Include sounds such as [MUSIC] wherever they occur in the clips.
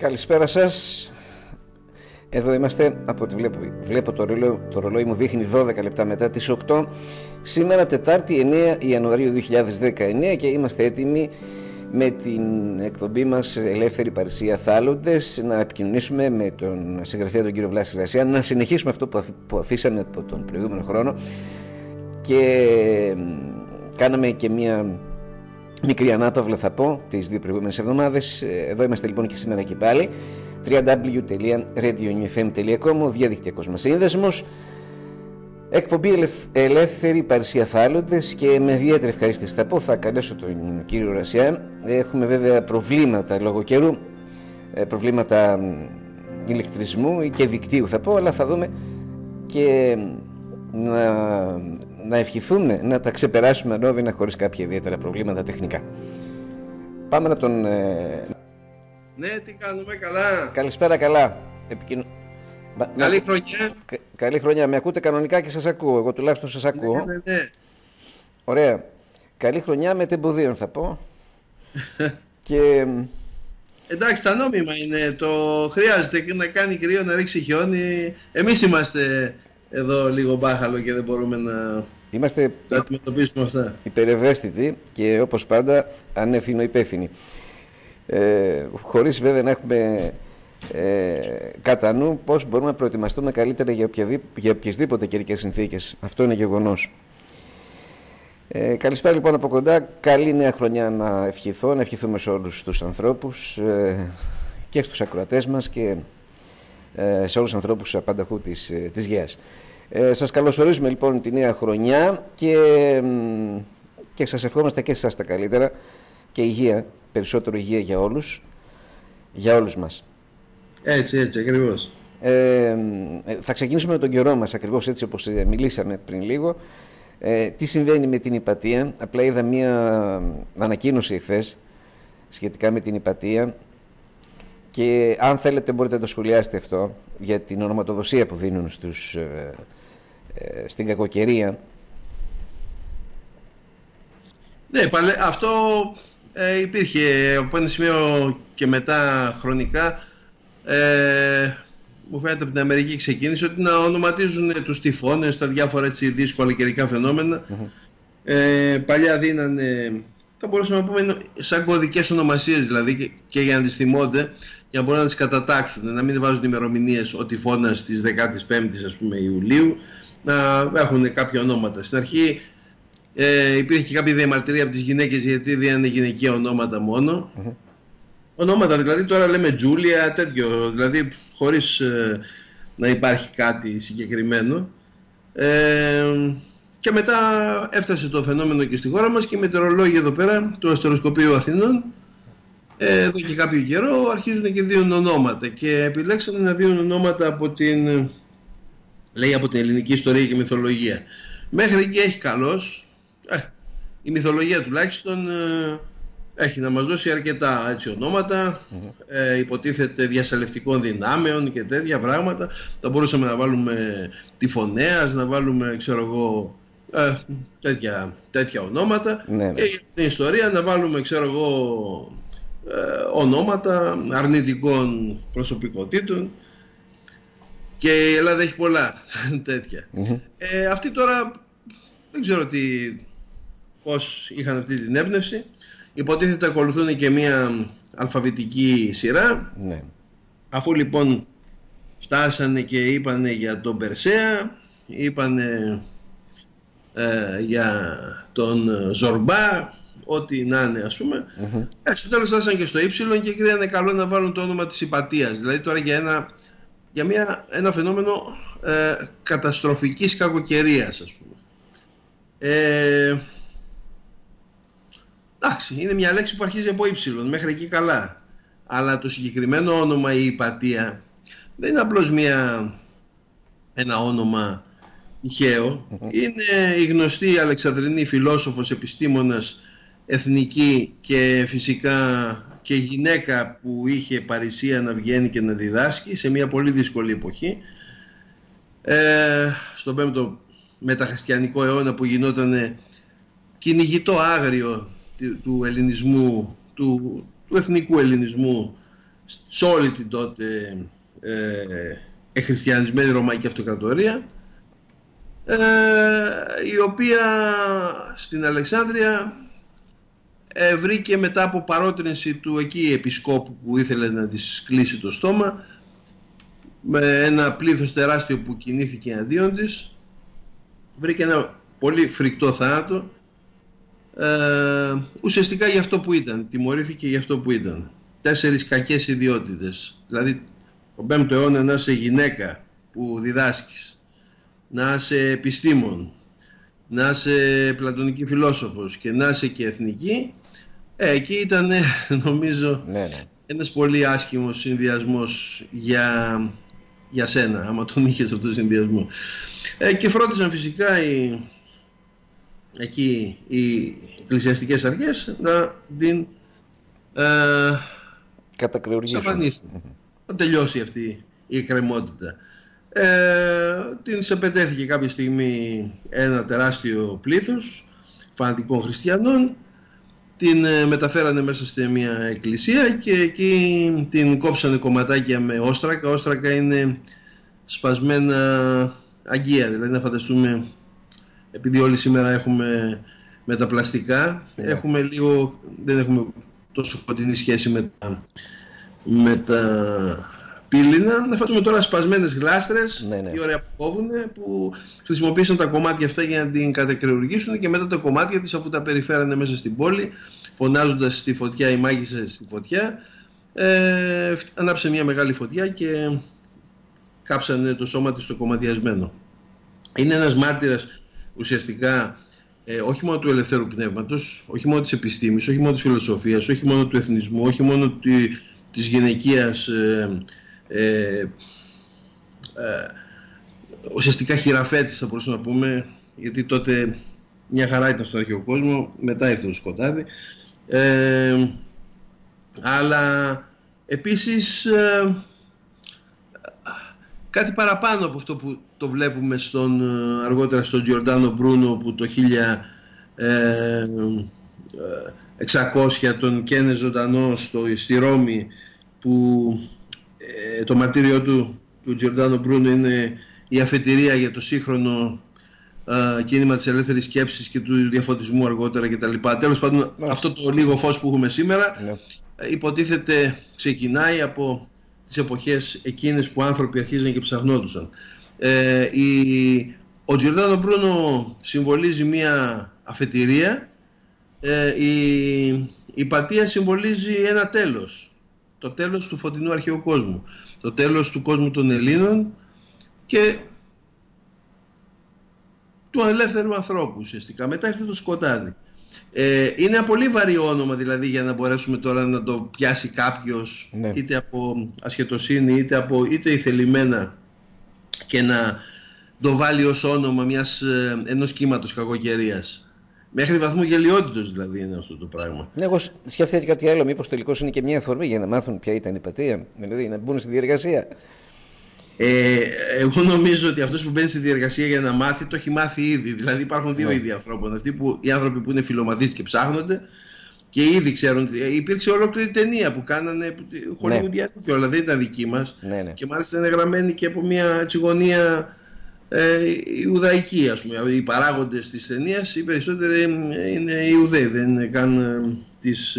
Καλησπέρα σας. Εδώ είμαστε, από ό,τι βλέπω, βλέπω το, ρολόι, το ρολόι μου δείχνει 12 λεπτά μετά τις 8. Σήμερα Τετάρτη 9 Ιανουαρίου 2019 και είμαστε έτοιμοι με την εκπομπή μας Ελεύθερη Παρισία Θάλλοντες να επικοινωνήσουμε με τον συγγραφέα τον κύριο Βλάση Ρασία να συνεχίσουμε αυτό που αφήσαμε από τον προηγούμενο χρόνο και κάναμε και μια Μικρή ανάπαυλα θα πω τις δύο προηγούμενες εβδομάδες. Ε, εδώ είμαστε λοιπόν και σήμερα και πάλι. www.radionewfm.com Ο διαδικτυακός μας σύνδεσμος. Εκπομπή ελεύθερη παρουσία θάλλοντες και με ιδιαίτερη ευχαρίστηση θα πω θα καλέσω τον κύριο Ρασιά. Έχουμε βέβαια προβλήματα λόγω καιρού, ε, προβλήματα ηλεκτρισμού και δικτύου θα πω, αλλά θα δούμε και να να ευχηθούμε να τα ξεπεράσουμε ανώδυνα χωρίς κάποια ιδιαίτερα προβλήματα τεχνικά. Πάμε να τον... Ε... Ναι, τι κάνουμε, καλά. Καλησπέρα, καλά. Επικοινω... Καλή χρονιά. Καλή χρονιά. Με ακούτε κανονικά και σας ακούω. Εγώ τουλάχιστον σας ακούω. Ναι, ναι, ναι. Ωραία. Καλή χρονιά με τεμποδίων θα πω. [LAUGHS] και... Εντάξει, τα νόμιμα είναι. Το χρειάζεται να κάνει κρύο, να ρίξει χιόνι. Εμείς είμαστε εδώ λίγο μπάχαλο και δεν μπορούμε να Είμαστε τα αντιμετωπίσουμε αυτά. υπερευαίσθητοι και όπως πάντα ανεύθυνο υπεύθυνοι. Ε, χωρίς βέβαια να έχουμε ε, κατά νου πώς μπορούμε να προετοιμαστούμε καλύτερα για, για οποιασδήποτε καιρικές συνθήκες. Αυτό είναι γεγονός. Ε, καλησπέρα λοιπόν από κοντά. Καλή νέα χρονιά να ευχηθώ, να ευχηθούμε σε όλους τους ανθρώπους ε, και στους ακροατές μας και ε, σε όλους τους ανθρώπους απανταχού της, ε, της ΓΕΑΣ. Ε, σας καλωσορίζουμε λοιπόν τη νέα χρονιά και, και σας ευχόμαστε και εσάς τα καλύτερα και υγεία, περισσότερο υγεία για όλους, για όλους μας. Έτσι, έτσι, ακριβώς. Ε, ε θα ξεκινήσουμε με τον καιρό μας, ακριβώς έτσι όπως ε, μιλήσαμε πριν λίγο. Ε, τι συμβαίνει με την υπατία, απλά είδα μία ανακοίνωση εχθές σχετικά με την υπατία και αν θέλετε μπορείτε να το σχολιάσετε αυτό για την ονοματοδοσία που δίνουν στους ε, στην κακοκαιρία. Ναι, παλαι, αυτό ε, υπήρχε από ένα σημείο και μετά χρονικά ε, μου φαίνεται από την Αμερική ξεκίνησε ότι να ονοματίζουν τους τυφώνες, τα διάφορα έτσι δύσκολα καιρικά Ε, παλιά δίνανε, θα μπορούσαμε να πούμε σαν κωδικές ονομασίες δηλαδή και, και για να τις θυμώνται για να μπορούν να τις κατατάξουν, να μην βάζουν ημερομηνίες ο τυφώνας της 15ης ας πούμε Ιουλίου να έχουν κάποια ονόματα. Στην αρχή ε, υπήρχε και κάποια διαμαρτυρία από τις γυναίκες γιατί δεν είναι γυναικεία ονόματα Ονόματα δηλαδή τώρα λέμε Τζούλια, τέτοιο, δηλαδή χωρίς ε, να υπάρχει κάτι συγκεκριμένο. Ε, και μετά έφτασε το φαινόμενο και στη χώρα μας και οι μετεωρολόγοι εδώ πέρα του Αστεροσκοπείου Αθηνών ε, εδώ και κάποιο καιρό αρχίζουν και δίνουν ονόματα και επιλέξαμε να δίνουν ονόματα από την λέει από την ελληνική ιστορία και μυθολογία. Μέχρι εκεί έχει καλός. Ε, η μυθολογία τουλάχιστον ε, έχει να μας δώσει αρκετά έτσι, ονόματα, ε, υποτίθεται διασαλευτικών δυνάμεων και τέτοια πράγματα. Θα μπορούσαμε να βάλουμε τυφωνέας, να βάλουμε ξέρω εγώ ε, τέτοια, τέτοια ονόματα ναι, και για την ιστορία να βάλουμε ξέρω εγώ ε, ονόματα αρνητικών προσωπικότητων και η Ελλάδα έχει πολλά [LAUGHS] τέτοια. Ε, αυτοί τώρα δεν ξέρω τι, πώς είχαν αυτή την έμπνευση. Υποτίθεται ακολουθούν και μία αλφαβητική σειρά. Ναι. Αφού λοιπόν φτάσανε και είπανε για τον Περσέα, είπανε ε, για τον Ζορμπά, ό,τι να είναι ας πούμε. Mm-hmm. στο τέλος φτάσανε και στο Ήψιλον και κρίνανε καλό να βάλουν το όνομα της Υπατίας. Δηλαδή τώρα για ένα για μια, ένα φαινόμενο ε, καταστροφικής κακοκαιρίας ας πούμε. Ε, εντάξει, είναι μια λέξη που αρχίζει από ύψιλον, μέχρι εκεί καλά. Αλλά το συγκεκριμένο όνομα η υπατία δεν είναι απλώς μια ένα όνομα είναι η γνωστή Αλεξανδρινή φιλόσοφος, επιστήμονας, εθνική και φυσικά και γυναίκα που είχε παρησία να βγαίνει και να διδάσκει σε μια πολύ δύσκολη εποχή. Ε, στον 5ο μεταχριστιανικό αιώνα που γινόταν κυνηγητό άγριο του ελληνισμού, του, του εθνικού ελληνισμού σε όλη την τότε ε, εχριστιανισμένη Ρωμαϊκή Αυτοκρατορία ε, η οποία στην Αλεξάνδρεια ε, βρήκε μετά από παρότρινση του εκεί επισκόπου που ήθελε να της κλείσει το στόμα με ένα πλήθος τεράστιο που κινήθηκε αντίον της βρήκε ένα πολύ φρικτό θάνατο ε, ουσιαστικά για αυτό που ήταν τιμωρήθηκε για αυτό που ήταν. Τέσσερις κακές ιδιότητες. Δηλαδή ο 5ο αιώνα να είσαι γυναίκα που διδάσκεις να είσαι επιστήμον να είσαι πλατωνική φιλόσοφος και να είσαι και εθνική ε, εκεί ήταν νομίζω ναι, ναι. ένας πολύ άσχημος συνδυασμός για, για σένα άμα τον είχες αυτό το συνδυασμό. Ε, και φρόντισαν φυσικά οι, εκεί οι εκκλησιαστικές αρχές να την ε, κατακριουργήσουν να τελειώσει αυτή η εκκρεμότητα. Ε, την σεπετέθηκε κάποια στιγμή ένα τεράστιο πλήθος φανατικών χριστιανών την ε, μεταφέρανε μέσα σε μια εκκλησία και εκεί την κόψανε κομματάκια με όστρακα. Όστρακα είναι σπασμένα αγκία, δηλαδή να φανταστούμε επειδή όλοι σήμερα έχουμε μεταπλαστικά, yeah. Ναι. έχουμε λίγο, δεν έχουμε τόσο κοντινή σχέση με τα, με τα πύληνα. Να φανταστούμε τώρα σπασμένες γλάστρες, ναι, ναι. ωραία που κόβουν, που χρησιμοποίησαν τα κομμάτια αυτά για να την κατεκρεουργήσουν και μετά τα κομμάτια της αφού τα περιφέρανε μέσα στην πόλη φωνάζοντας στη φωτιά οι μάγισσες στη φωτιά ε, ανάψε μια μεγάλη φωτιά και κάψανε το σώμα της στο κομματιασμένο. Είναι ένας μάρτυρας ουσιαστικά ε, όχι μόνο του ελευθέρου πνεύματος, όχι μόνο της επιστήμης, όχι μόνο της φιλοσοφίας, όχι μόνο του εθνισμού, όχι μόνο τη, της γυναικείας ε, ε, ουσιαστικά χειραφέτης θα μπορούσαμε να πούμε γιατί τότε μια χαρά ήταν στον αρχαίο κόσμο μετά ήρθε το σκοτάδι. Ε, αλλά επίσης ε, κάτι παραπάνω από αυτό που το βλέπουμε στον, ε, αργότερα στον Τζιορντάνο Μπρούνο που το 1600 τον καίνε ζωντανό στο, στη Ρώμη που το μαρτύριο του του Τζιορντάνο Μπρούνο είναι η αφετηρία για το σύγχρονο κίνημα της ελεύθερης σκέψης και του διαφωτισμού αργότερα κτλ. Τέλος πάντων αυτό το λίγο φως που έχουμε σήμερα ναι. υποτίθεται ξεκινάει από τις εποχές εκείνες που άνθρωποι αρχίζαν και ψαχνόντουσαν. Ε, η, ο Τζιορδάνο Μπρούνο συμβολίζει μια αφετηρία, ε, η, η πατία συμβολίζει ένα τέλος, το τέλος του φωτεινού αρχαίου κόσμου, το τέλος του κόσμου των Ελλήνων και του ελεύθερου ανθρώπου ουσιαστικά. Μετά έρχεται το σκοτάδι. Ε, είναι ένα πολύ βαρύ όνομα δηλαδή για να μπορέσουμε τώρα να το πιάσει κάποιος ναι. είτε από ασχετοσύνη είτε, από, είτε ηθελημένα και να το βάλει ως όνομα μιας, ε, ενός κύματος κακοκαιρίας. Μέχρι βαθμού γελιότητος δηλαδή είναι αυτό το πράγμα. Ναι, εγώ σκέφτηκα κάτι άλλο. Μήπως τελικώς είναι και μια αφορμή για να μάθουν ποια ήταν η πατία. Δηλαδή να μπουν στη διεργασία. Ε, εγώ νομίζω ότι αυτός που μπαίνει στη διεργασία για να μάθει το έχει μάθει ήδη. Δηλαδή υπάρχουν δύο ναι. είδη ανθρώπων. Αυτοί που, οι άνθρωποι που είναι φιλομαδείς και ψάχνονται και ήδη ξέρουν. Ε, υπήρξε ολόκληρη ταινία που κάνανε χωρί ναι. και όλα. Δεν ήταν δική μας. Ναι, ναι. Και μάλιστα είναι γραμμένη και από μια τσιγωνία ε, Ιουδαϊκή, ας πούμε. Οι παράγοντες της ταινίας οι περισσότεροι είναι Ιουδαίοι, δεν είναι καν ε, της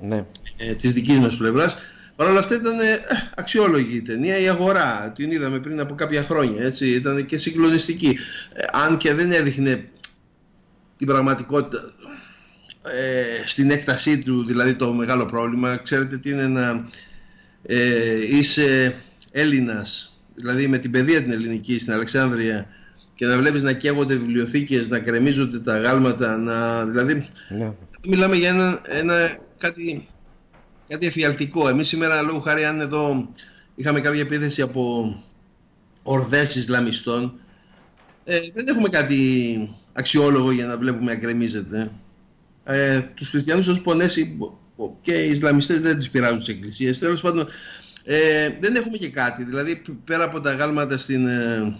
ναι. ε, της δικής μας πλευράς Παρ' όλα αυτά ήταν ε, αξιόλογη η ταινία. Η αγορά την είδαμε πριν από κάποια χρόνια. Έτσι, ήταν και συγκλονιστική. Ε, αν και δεν έδειχνε την πραγματικότητα ε, στην έκτασή του, δηλαδή το μεγάλο πρόβλημα. Ξέρετε τι είναι να ε, είσαι Έλληνας, δηλαδή με την παιδεία την ελληνική στην Αλεξάνδρεια και να βλέπεις να καίγονται βιβλιοθήκες, να κρεμίζονται τα γάλματα, να, δηλαδή ναι. μιλάμε για ένα, ένα κάτι κάτι εφιαλτικό. Εμείς σήμερα λόγω χάρη αν εδώ είχαμε κάποια επίθεση από ορδές Ισλαμιστών. Ε, δεν έχουμε κάτι αξιόλογο για να βλέπουμε να γκρεμίζεται. Ε, τους χριστιανούς ως πονέσει και οι Ισλαμιστές δεν τις πειράζουν τις εκκλησίες. Τέλος πάντων, ε, δεν έχουμε και κάτι. Δηλαδή, πέρα από τα γάλματα στην, ε,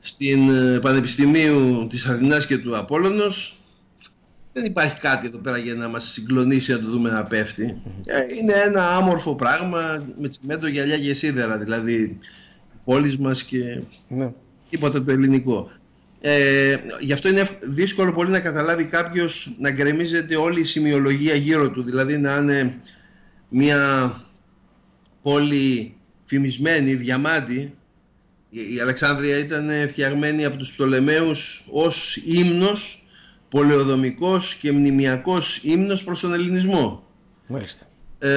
στην ε, Πανεπιστημίου της Αθηνάς και του Απόλλωνος, δεν υπάρχει κάτι εδώ πέρα για να μας συγκλονίσει να το δούμε να πέφτει. Ε, είναι ένα άμορφο πράγμα με τσιμέντο, γυαλιά και σίδερα, δηλαδή η πόλη μας και ναι. τίποτα το ελληνικό. Ε, γι' αυτό είναι δύσκολο πολύ να καταλάβει κάποιος να γκρεμίζεται όλη η σημειολογία γύρω του, δηλαδή να είναι μια πόλη φημισμένη, διαμάντη. Η Αλεξάνδρεια ήταν φτιαγμένη από τους Πτολεμαίους ως ύμνος πολεοδομικός και μνημιακός ύμνος προς τον ελληνισμό. Μάλιστα. Ε,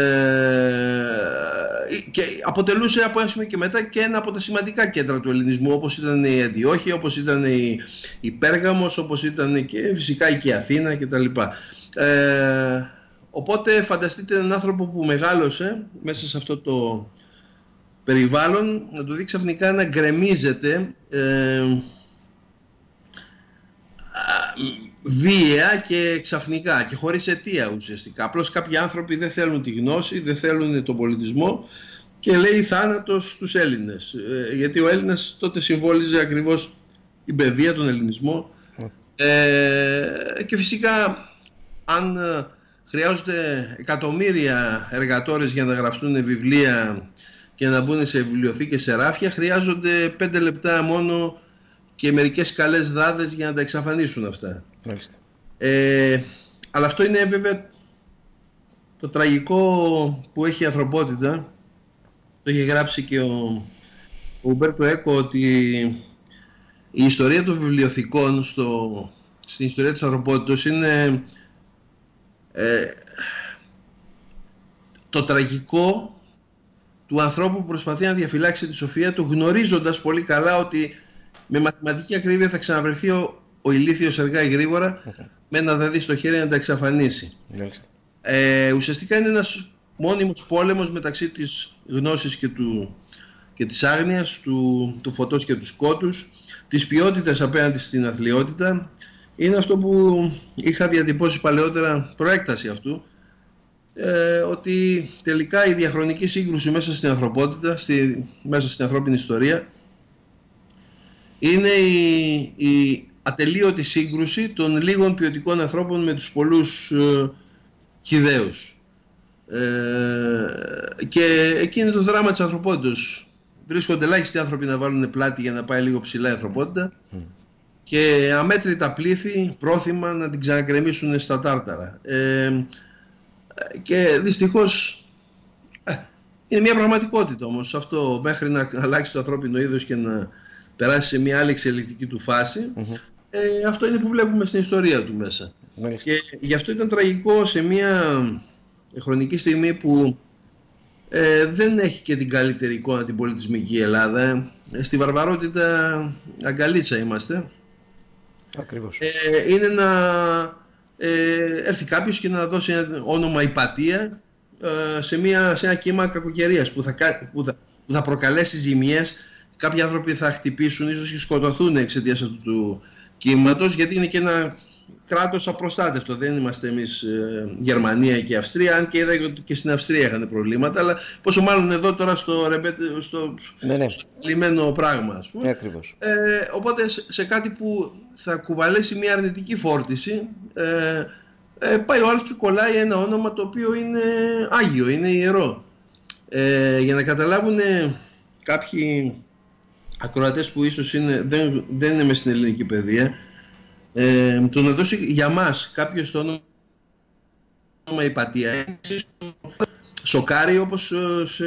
και αποτελούσε από ένα και μετά και ένα από τα σημαντικά κέντρα του ελληνισμού όπως ήταν η Αντιόχεια, όπως ήταν η, η Πέργαμος, όπως ήταν και φυσικά και η Αθήνα κτλ. Ε, οπότε φανταστείτε έναν άνθρωπο που μεγάλωσε μέσα σε αυτό το περιβάλλον να του δει ξαφνικά να γκρεμίζεται ε, βία και ξαφνικά και χωρίς αιτία ουσιαστικά. Απλώς κάποιοι άνθρωποι δεν θέλουν τη γνώση, δεν θέλουν τον πολιτισμό και λέει θάνατος στους Έλληνες. Ε, γιατί ο Έλληνας τότε συμβόλιζε ακριβώς την παιδεία, τον ελληνισμό ε, και φυσικά αν ε, χρειάζονται εκατομμύρια εργατόρες για να γραφτούν βιβλία και να μπουν σε βιβλιοθήκες σε ράφια χρειάζονται πέντε λεπτά μόνο και μερικές καλές δάδες για να τα εξαφανίσουν αυτά. Ε, αλλά αυτό είναι βέβαια το τραγικό που έχει η ανθρωπότητα. Το είχε γράψει και ο, ο Ουμπέρτο Έκο ότι η ιστορία των βιβλιοθηκών στο, στην ιστορία της ανθρωπότητας είναι ε, το τραγικό του ανθρώπου που προσπαθεί να διαφυλάξει τη σοφία του γνωρίζοντας πολύ καλά ότι με μαθηματική ακρίβεια θα ξαναβρεθεί ο, ο ηλίθιος αργά ή γρήγορα με ένα δαδί στο χέρι να τα εξαφανίσει. Ε, ουσιαστικά είναι ένας μόνιμος πόλεμος μεταξύ της γνώσης και, του, και της άγνοιας, του, του φωτός και του σκότους, της ποιότητας απέναντι στην αθλειότητα. Είναι αυτό που είχα διατυπώσει παλαιότερα προέκταση αυτού, ε, ότι τελικά η διαχρονική σύγκρουση μέσα στην ανθρωπότητα, στη, μέσα στην ανθρώπινη ιστορία, είναι η, η ατελείωτη σύγκρουση των λίγων ποιοτικών ανθρώπων με τους πολλούς ε, χιδαίους. Ε, και εκεί είναι το δράμα της ανθρωπότητας. Βρίσκονται ελάχιστοι άνθρωποι να βάλουν πλάτη για να πάει λίγο ψηλά η ανθρωπότητα και αμέτρητα πλήθη πρόθυμα να την ξανακρεμίσουν στα τάρταρα. Ε, και δυστυχώς ε, είναι μια πραγματικότητα όμως αυτό μέχρι να αλλάξει το ανθρώπινο είδος και να περάσει σε μια άλλη εξελικτική του φαση ε, αυτό είναι που βλέπουμε στην ιστορία του μέσα. Και γι' αυτό ήταν τραγικό σε μια χρονική στιγμή που ε, δεν έχει και την καλύτερη εικόνα την πολιτισμική Ελλάδα. Ε, στη βαρβαρότητα αγκαλίτσα είμαστε. Ακριβώς. Ε, είναι να ε, έρθει κάποιος και να δώσει ένα όνομα υπατία ε, σε, μια, σε ένα κύμα κακοκαιρίας που θα, που θα, που θα προκαλέσει ζημιές κάποιοι άνθρωποι θα χτυπήσουν, ίσως και σκοτωθούν εξαιτίας αυτού του κύματος, γιατί είναι και ένα κράτος απροστάτευτο. Δεν είμαστε εμείς ε, Γερμανία και Αυστρία, αν και είδα και στην Αυστρία είχαν προβλήματα, αλλά πόσο μάλλον εδώ τώρα στο, ρεμπέτε, στο, ναι, ναι. στο λιμένο πράγμα, ας πούμε. Ναι, ακριβώς. Ε, οπότε σε, κάτι που θα κουβαλέσει μια αρνητική φόρτιση, ε, ε, πάει ο άλλος και κολλάει ένα όνομα το οποίο είναι άγιο, είναι ιερό. Ε, για να καταλάβουν κάποιοι ακροατές που ίσως είναι, δεν, δεν είναι μες στην ελληνική παιδεία ε, το να δώσει για μας κάποιος το όνομα υπατία σοκάρει όπως ε, σε,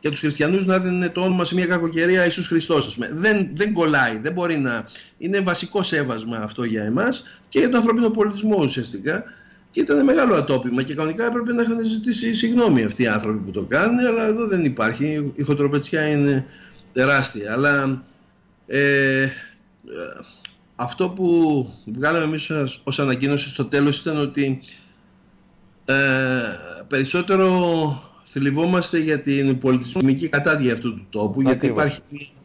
για τους χριστιανούς να δίνει το όνομα σε μια κακοκαιρία Ιησούς Χριστός δεν, δεν κολλάει, δεν μπορεί να είναι βασικό σέβασμα αυτό για εμάς και για τον ανθρώπινο πολιτισμό ουσιαστικά. Και ήταν μεγάλο ατόπιμα και κανονικά έπρεπε να είχαν ζητήσει συγγνώμη αυτοί οι άνθρωποι που το κάνουν αλλά εδώ δεν υπάρχει, η χοντροπετσιά είναι τεράστια. Αλλά ε, αυτό που βγάλαμε εμείς ως ανακοίνωση στο τέλος ήταν ότι ε, περισσότερο θλιβόμαστε για την πολιτισμική κατάδεια αυτού του τόπου γιατί υπάρχει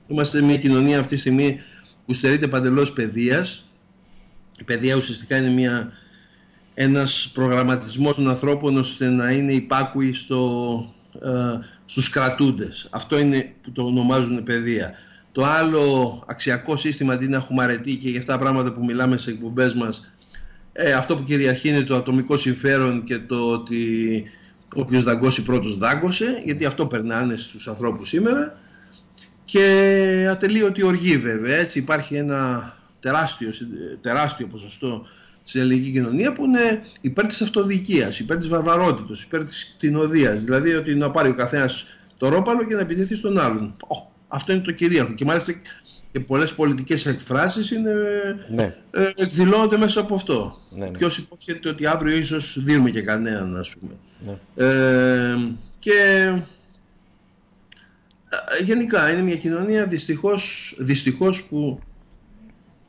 Είμαστε μια κοινωνία αυτή τη στιγμή που στερείται παντελώς παιδείας. Η παιδεία ουσιαστικά είναι μια, ένας προγραμματισμός των ανθρώπων ώστε να είναι υπάκουοι στο, ε, στους κρατούντες. Αυτό είναι που το ονομάζουν παιδεία. Το άλλο αξιακό σύστημα αντί να έχουμε αρετή και για αυτά τα πράγματα που μιλάμε σε εκπομπές μας ε, αυτό που κυριαρχεί είναι το ατομικό συμφέρον και το ότι όποιος δαγκώσει πρώτος δάγκωσε γιατί αυτό περνάνε στους ανθρώπους σήμερα και ατελείωτη οργή βέβαια έτσι υπάρχει ένα τεράστιο, τεράστιο ποσοστό στην ελληνική κοινωνία που είναι υπέρ της αυτοδικίας, υπέρ της βαρβαρότητας, υπέρ της κτηνοδίας δηλαδή ότι να πάρει ο καθένας το ρόπαλο και να επιτεθεί στον άλλον. αυτό είναι το κυρίαρχο και μάλιστα και πολλές πολιτικές εκφράσεις είναι, ναι. ε, εκδηλώνονται μέσα από αυτό. Ναι, ναι. Ποιος υπόσχεται ότι αύριο ίσως δίνουμε και κανέναν, ας πούμε. Ναι. Ε, και ε, γενικά είναι μια κοινωνία δυστυχώς, δυστυχώς που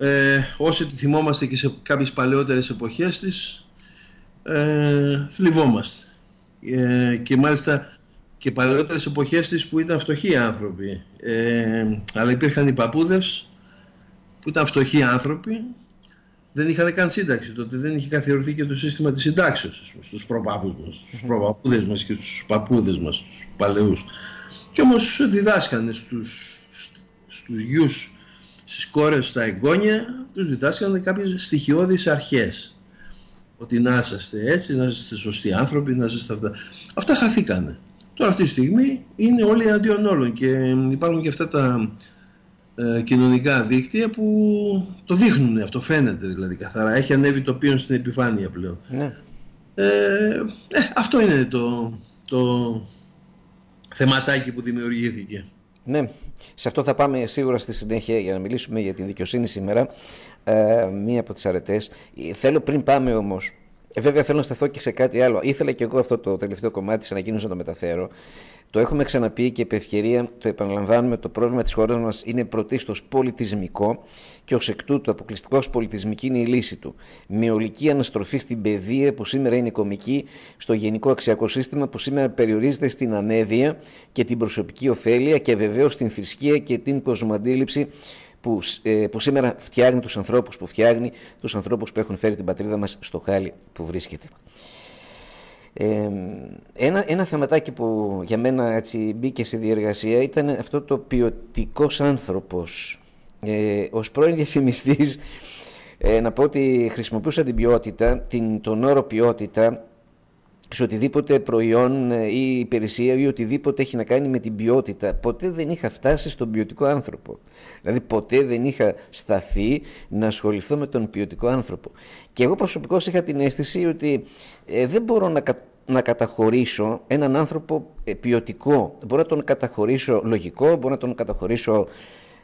ε, όσοι τη θυμόμαστε και σε κάποιες παλαιότερες εποχές της ε, θλιβόμαστε. Ε, και μάλιστα και παλαιότερες εποχές της που ήταν φτωχοί άνθρωποι. Ε, αλλά υπήρχαν οι παππούδες που ήταν φτωχοί άνθρωποι δεν είχαν καν σύνταξη τότε, δεν είχε καθιερωθεί και το σύστημα της συντάξεως στους προπάπους μας, στους προπαπούδες μας και στους παππούδες μας, στους παλαιούς. Και όμως διδάσκανε στους, στους γιους, στις κόρες, στα εγγόνια, τους διδάσκανε κάποιες στοιχειώδεις αρχές. Ότι να είσαστε έτσι, να είστε σωστοί άνθρωποι, να είστε αυτά. Αυτά χαθήκανε. Τώρα αυτή τη στιγμή είναι όλοι εναντίον όλων και υπάρχουν και αυτά τα ε, κοινωνικά δίκτυα που το δείχνουν αυτό, φαίνεται δηλαδή καθαρά. Έχει ανέβει το πίον στην επιφάνεια πλέον. Ναι. Ε, ε, αυτό είναι το, το θεματάκι που δημιουργήθηκε. Ναι, σε αυτό θα πάμε σίγουρα στη συνέχεια για να μιλήσουμε για την δικαιοσύνη σήμερα. Ε, μία από τις αρετές. Θέλω πριν πάμε όμως ε, βέβαια θέλω να σταθώ και σε κάτι άλλο. Ήθελα και εγώ αυτό το τελευταίο κομμάτι τη ανακοίνωση να το μεταφέρω. Το έχουμε ξαναπεί και επί ευκαιρία το επαναλαμβάνουμε. Το πρόβλημα της χώρας μας είναι πρωτίστως πολιτισμικό και ως εκ τούτου αποκλειστικό πολιτισμική είναι η λύση του. Με ολική αναστροφή στην παιδεία που σήμερα είναι κομική, στο γενικό αξιακό σύστημα που σήμερα περιορίζεται στην ανέδεια και την προσωπική ωφέλεια και βεβαίως στην θρησκεία και την κοσμοαντίληψη που, ε, που σήμερα φτιάχνει τους ανθρώπους που φτιάχνει, τους ανθρώπους που έχουν φέρει την πατρίδα μας στο χάλι που βρίσκεται. Ε, ένα, ένα θεματάκι που για μένα έτσι μπήκε σε διεργασία ήταν αυτό το ποιοτικός άνθρωπος. Ε, ως πρώην διαφημιστής ε, να πω ότι χρησιμοποιούσα την ποιότητα, την, τον όρο ποιότητα σε οτιδήποτε προϊόν ε, ή υπηρεσία ή οτιδήποτε έχει να κάνει με την ποιότητα. Ποτέ δεν είχα φτάσει στον ποιοτικό άνθρωπο. Δηλαδή ποτέ δεν είχα σταθεί να ασχοληθώ με τον ποιοτικό άνθρωπο. Και εγώ προσωπικώς είχα την αίσθηση ότι ε, δεν μπορώ να, να καταχωρήσω έναν άνθρωπο ε, ποιοτικό. Μπορώ να τον καταχωρήσω λογικό, μπορώ να τον καταχωρήσω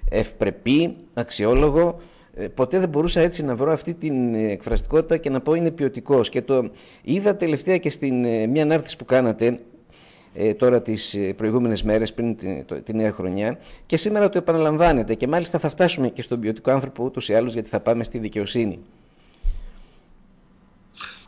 ευπρεπή, αξιόλογο, ε, ποτέ δεν μπορούσα έτσι να βρω αυτή την εκφραστικότητα και να πω είναι ποιοτικός. Και το είδα τελευταία και στην ε, μια ανάρτηση που κάνατε ε, τώρα τις προηγούμενες μέρες πριν την, την νέα χρονιά και σήμερα το επαναλαμβάνετε και μάλιστα θα φτάσουμε και στον ποιοτικό άνθρωπο ούτως ή άλλως γιατί θα πάμε στη δικαιοσύνη.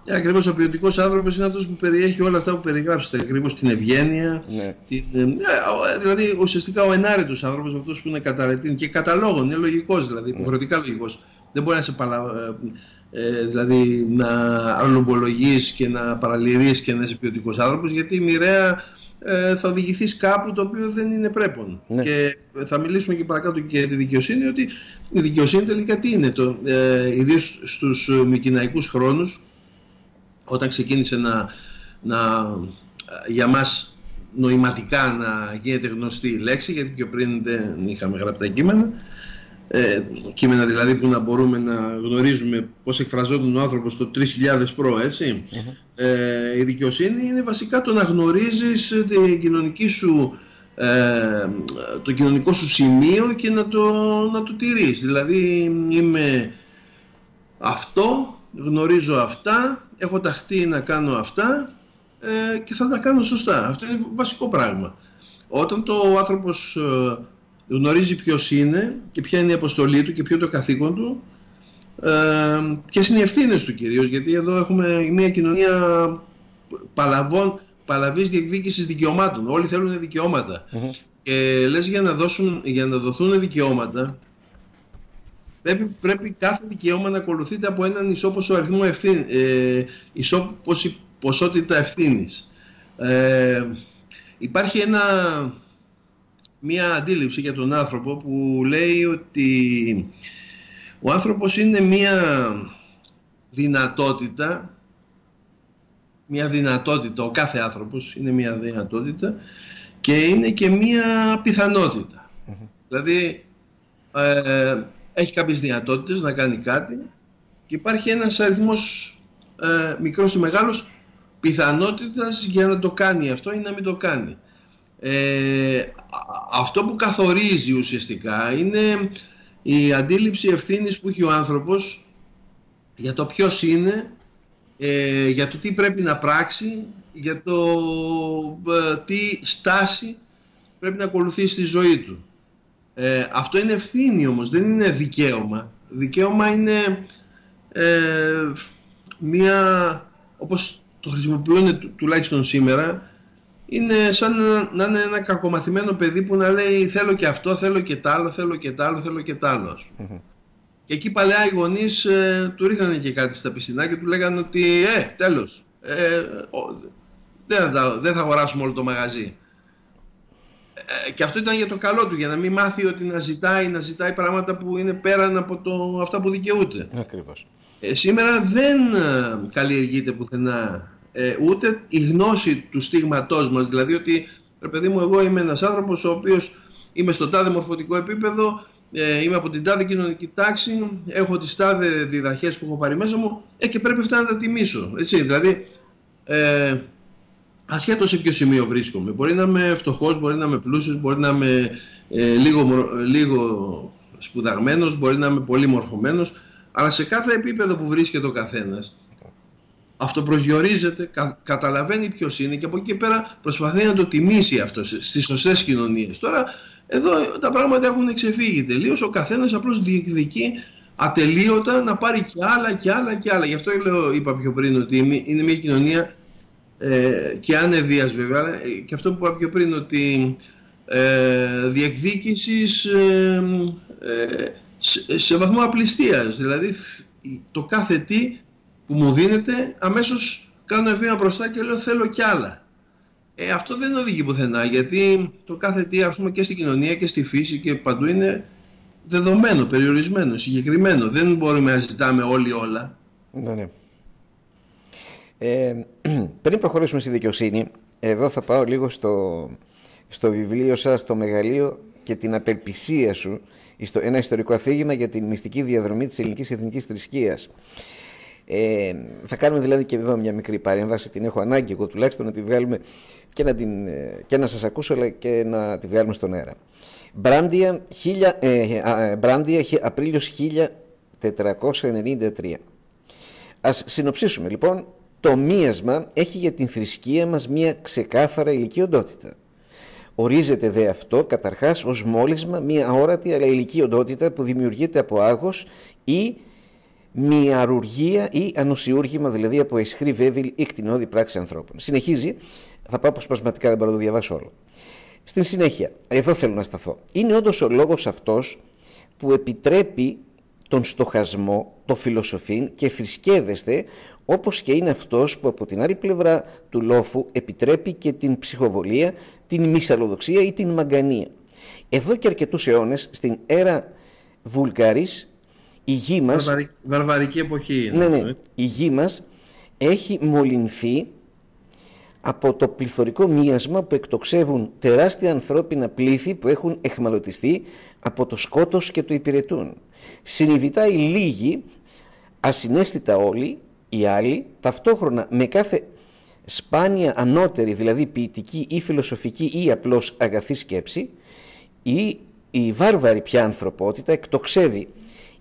Ε, ακριβώς ο ποιοτικός άνθρωπος είναι αυτός που περιέχει όλα αυτά που περιγράψετε. Ακριβώς την ευγένεια. Ναι. Την, ε, ε, δηλαδή ουσιαστικά ο ενάρετος άνθρωπος αυτός που είναι καταρρετήν και καταλόγων. Είναι λογικός δηλαδή, ναι. υποχρεωτικά λογικός. Δεν μπορεί να σε παλα... ε, δηλαδή να αλλομπολογείς και να παραλυρείς και να είσαι ποιοτικός άνθρωπος γιατί μοιραία ε, θα οδηγηθείς κάπου το οποίο δεν είναι πρέπον. Ναι. Και θα μιλήσουμε και παρακάτω και για τη δικαιοσύνη ότι η δικαιοσύνη τελικά τι είναι το, ε, ιδίως στους μικυναϊκούς χρόνους όταν ξεκίνησε να, να, για μας νοηματικά να γίνεται γνωστή η λέξη, γιατί πιο πριν δεν είχαμε γραπτά κείμενα, ε, κείμενα δηλαδή που να μπορούμε να γνωρίζουμε πώς εκφραζόταν ο άνθρωπος το 3000 προ, ετσι ε, η δικαιοσύνη είναι βασικά το να γνωρίζεις την κοινωνική σου, ε, το κοινωνικό σου σημείο και να το, να το τηρείς. Δηλαδή είμαι αυτό, γνωρίζω αυτά, έχω ταχθεί να κάνω αυτά ε, και θα τα κάνω σωστά. Αυτό είναι βασικό πράγμα. Όταν το άνθρωπος ε, γνωρίζει ποιος είναι και ποια είναι η αποστολή του και ποιο είναι το καθήκον του ε, ποιες είναι οι ευθύνες του κυρίως, γιατί εδώ έχουμε μια κοινωνία παλαβών, παλαβής διεκδίκησης δικαιωμάτων. Όλοι θέλουν και λες για να, δώσουν, για να δοθούν δικαιώματα πρέπει, πρέπει κάθε δικαίωμα να ακολουθείται από έναν ισόποσο αριθμό ευθύνη, ε, ισόποση ποσότητα ευθύνης. Ε, υπάρχει ένα, μια αντίληψη για τον άνθρωπο που λέει ότι ο άνθρωπος είναι μια δυνατότητα μια δυνατότητα, ο κάθε άνθρωπος είναι μια δυνατότητα και είναι και μια πιθανότητα. Δηλαδή ε, έχει κάποιες δυνατότητες να κάνει κάτι και υπάρχει ένας αριθμός ε, μικρός ή μεγάλος πιθανότητας για να το κάνει αυτό ή να μην το κάνει. Ε, αυτό που καθορίζει ουσιαστικά είναι η αντίληψη ευθύνης που έχει ο άνθρωπος για το ποιος είναι, ε, για το τι πρέπει να πράξει, για το ε, τι στάση πρέπει να ακολουθήσει στη ζωή του. Ε, αυτό είναι ευθύνη όμως, δεν είναι δικαίωμα. Δικαίωμα είναι ε, μία, όπως το χρησιμοποιούν τουλάχιστον σήμερα, είναι σαν να, είναι ένα κακομαθημένο παιδί που να λέει θέλω και αυτό, θέλω και τ' άλλο, θέλω και τ' άλλο, θέλω και τ' άλλο. Και εκεί παλιά οι γονείς ε, του ρίχνανε και κάτι στα πισινά και του λέγανε ότι ε, τέλος, ε, δεν, θα, δεν θα αγοράσουμε όλο το μαγαζί. Ε, και αυτό ήταν για το καλό του, για να μην μάθει ότι να ζητάει, να ζητάει πράγματα που είναι πέραν από το, αυτά που δικαιούται. Ακριβώς. Ε, σήμερα δεν ε, καλλιεργείται πουθενά ε, ούτε η γνώση του στίγματός μας, δηλαδή ότι, ρε παιδί μου, εγώ είμαι ένας άνθρωπος ο οποίος είμαι στο τάδε μορφωτικό επίπεδο, ε, είμαι από την τάδε κοινωνική τάξη, έχω τις τάδε διδαχές που έχω πάρει μέσα μου ε, και πρέπει αυτά να τα τιμήσω. Έτσι, δηλαδή, ε, ασχέτω σε ποιο σημείο βρίσκομαι. Μπορεί να είμαι φτωχός, μπορεί να είμαι πλούσιος, μπορεί να είμαι ε, λίγο, λίγο σπουδαγμένος, μπορεί να είμαι πολύ μορφωμένος, αλλά σε κάθε επίπεδο που βρίσκεται ο καθένας, αυτοπροσδιορίζεται, κα, καταλαβαίνει ποιος είναι και από εκεί και πέρα προσπαθεί να το τιμήσει αυτό στις σωστές κοινωνίες. Τώρα εδώ τα πράγματα έχουν ξεφύγει τελείως. Ο καθένας απλώς διεκδικεί ατελείωτα να πάρει και άλλα και άλλα και άλλα. Γι' αυτό λέω, είπα πιο πριν ότι είναι μια κοινωνία ε, και ανεδίας βέβαια ε, και αυτό που είπα πιο πριν ότι ε, διεκδίκησης ε, ε, σε, σε βαθμό απληστίας δηλαδή το κάθε τι που μου δίνεται αμέσως κάνω βήμα μπροστά και λέω θέλω κι άλλα ε, αυτό δεν οδηγεί πουθενά γιατί το κάθε τι ας πούμε και στην κοινωνία και στη φύση και παντού είναι δεδομένο, περιορισμένο, συγκεκριμένο. Δεν μπορούμε να ζητάμε όλοι όλα. Ναι, ναι. Ε, [CLEARS THROAT] πριν προχωρήσουμε στη δικαιοσύνη, εδώ θα πάω λίγο στο, στο βιβλίο σας, στο μεγαλείο και την απελπισία σου, ένα ιστορικό αφήγημα για την μυστική διαδρομή της ελληνικής εθνικής θρησκείας. Ε, θα κάνουμε δηλαδή και εδώ μια μικρή παρέμβαση, την έχω ανάγκη εγώ τουλάχιστον να τη βγάλουμε και να, την, ε, και να σας ακούσω αλλά και να τη βγάλουμε στον αέρα. Μπράντια, χίλια, ε, ε Μπράντια Απρίλιος 1493. Ας συνοψίσουμε λοιπόν, το μίασμα έχει για την θρησκεία μας μια ξεκάθαρα ηλική οντότητα. Ορίζεται δε αυτό καταρχάς ως μόλισμα μια αόρατη αλλά ηλική οντότητα που δημιουργείται από άγος ή μιαρουργία ή ανοσιούργημα, δηλαδή από εσχρή βέβηλη ή κτηνόδη πράξη ανθρώπων. Συνεχίζει, θα πάω αποσπασματικά, δεν μπορώ να το διαβάσω όλο. Στην συνέχεια, εδώ θέλω να σταθώ. Είναι όντως ο λόγος αυτός που επιτρέπει τον στοχασμό, το φιλοσοφήν και θρησκεύεστε όπως και είναι αυτός που από την άλλη πλευρά του λόφου επιτρέπει και την ψυχοβολία, την μυσαλλοδοξία ή την μαγκανία. Εδώ και αρκετούς αιώνες στην αίρα Βουλγαρής η γη μας... Βαρβαρική εποχή. Ναι, ναι. Η γη μας έχει μολυνθεί από το πληθωρικό μίασμα που εκτοξεύουν τεράστια ανθρώπινα πλήθη που έχουν εχμαλωτιστεί από το σκότος και το υπηρετούν. Συνειδητά οι λίγοι, ασυναίσθητα όλοι, οι άλλοι, ταυτόχρονα με κάθε σπάνια ανώτερη, δηλαδή ποιητική ή φιλοσοφική ή απλώς αγαθή σκέψη, η, η βάρβαρη πια ανθρωπότητα εκτοξεύει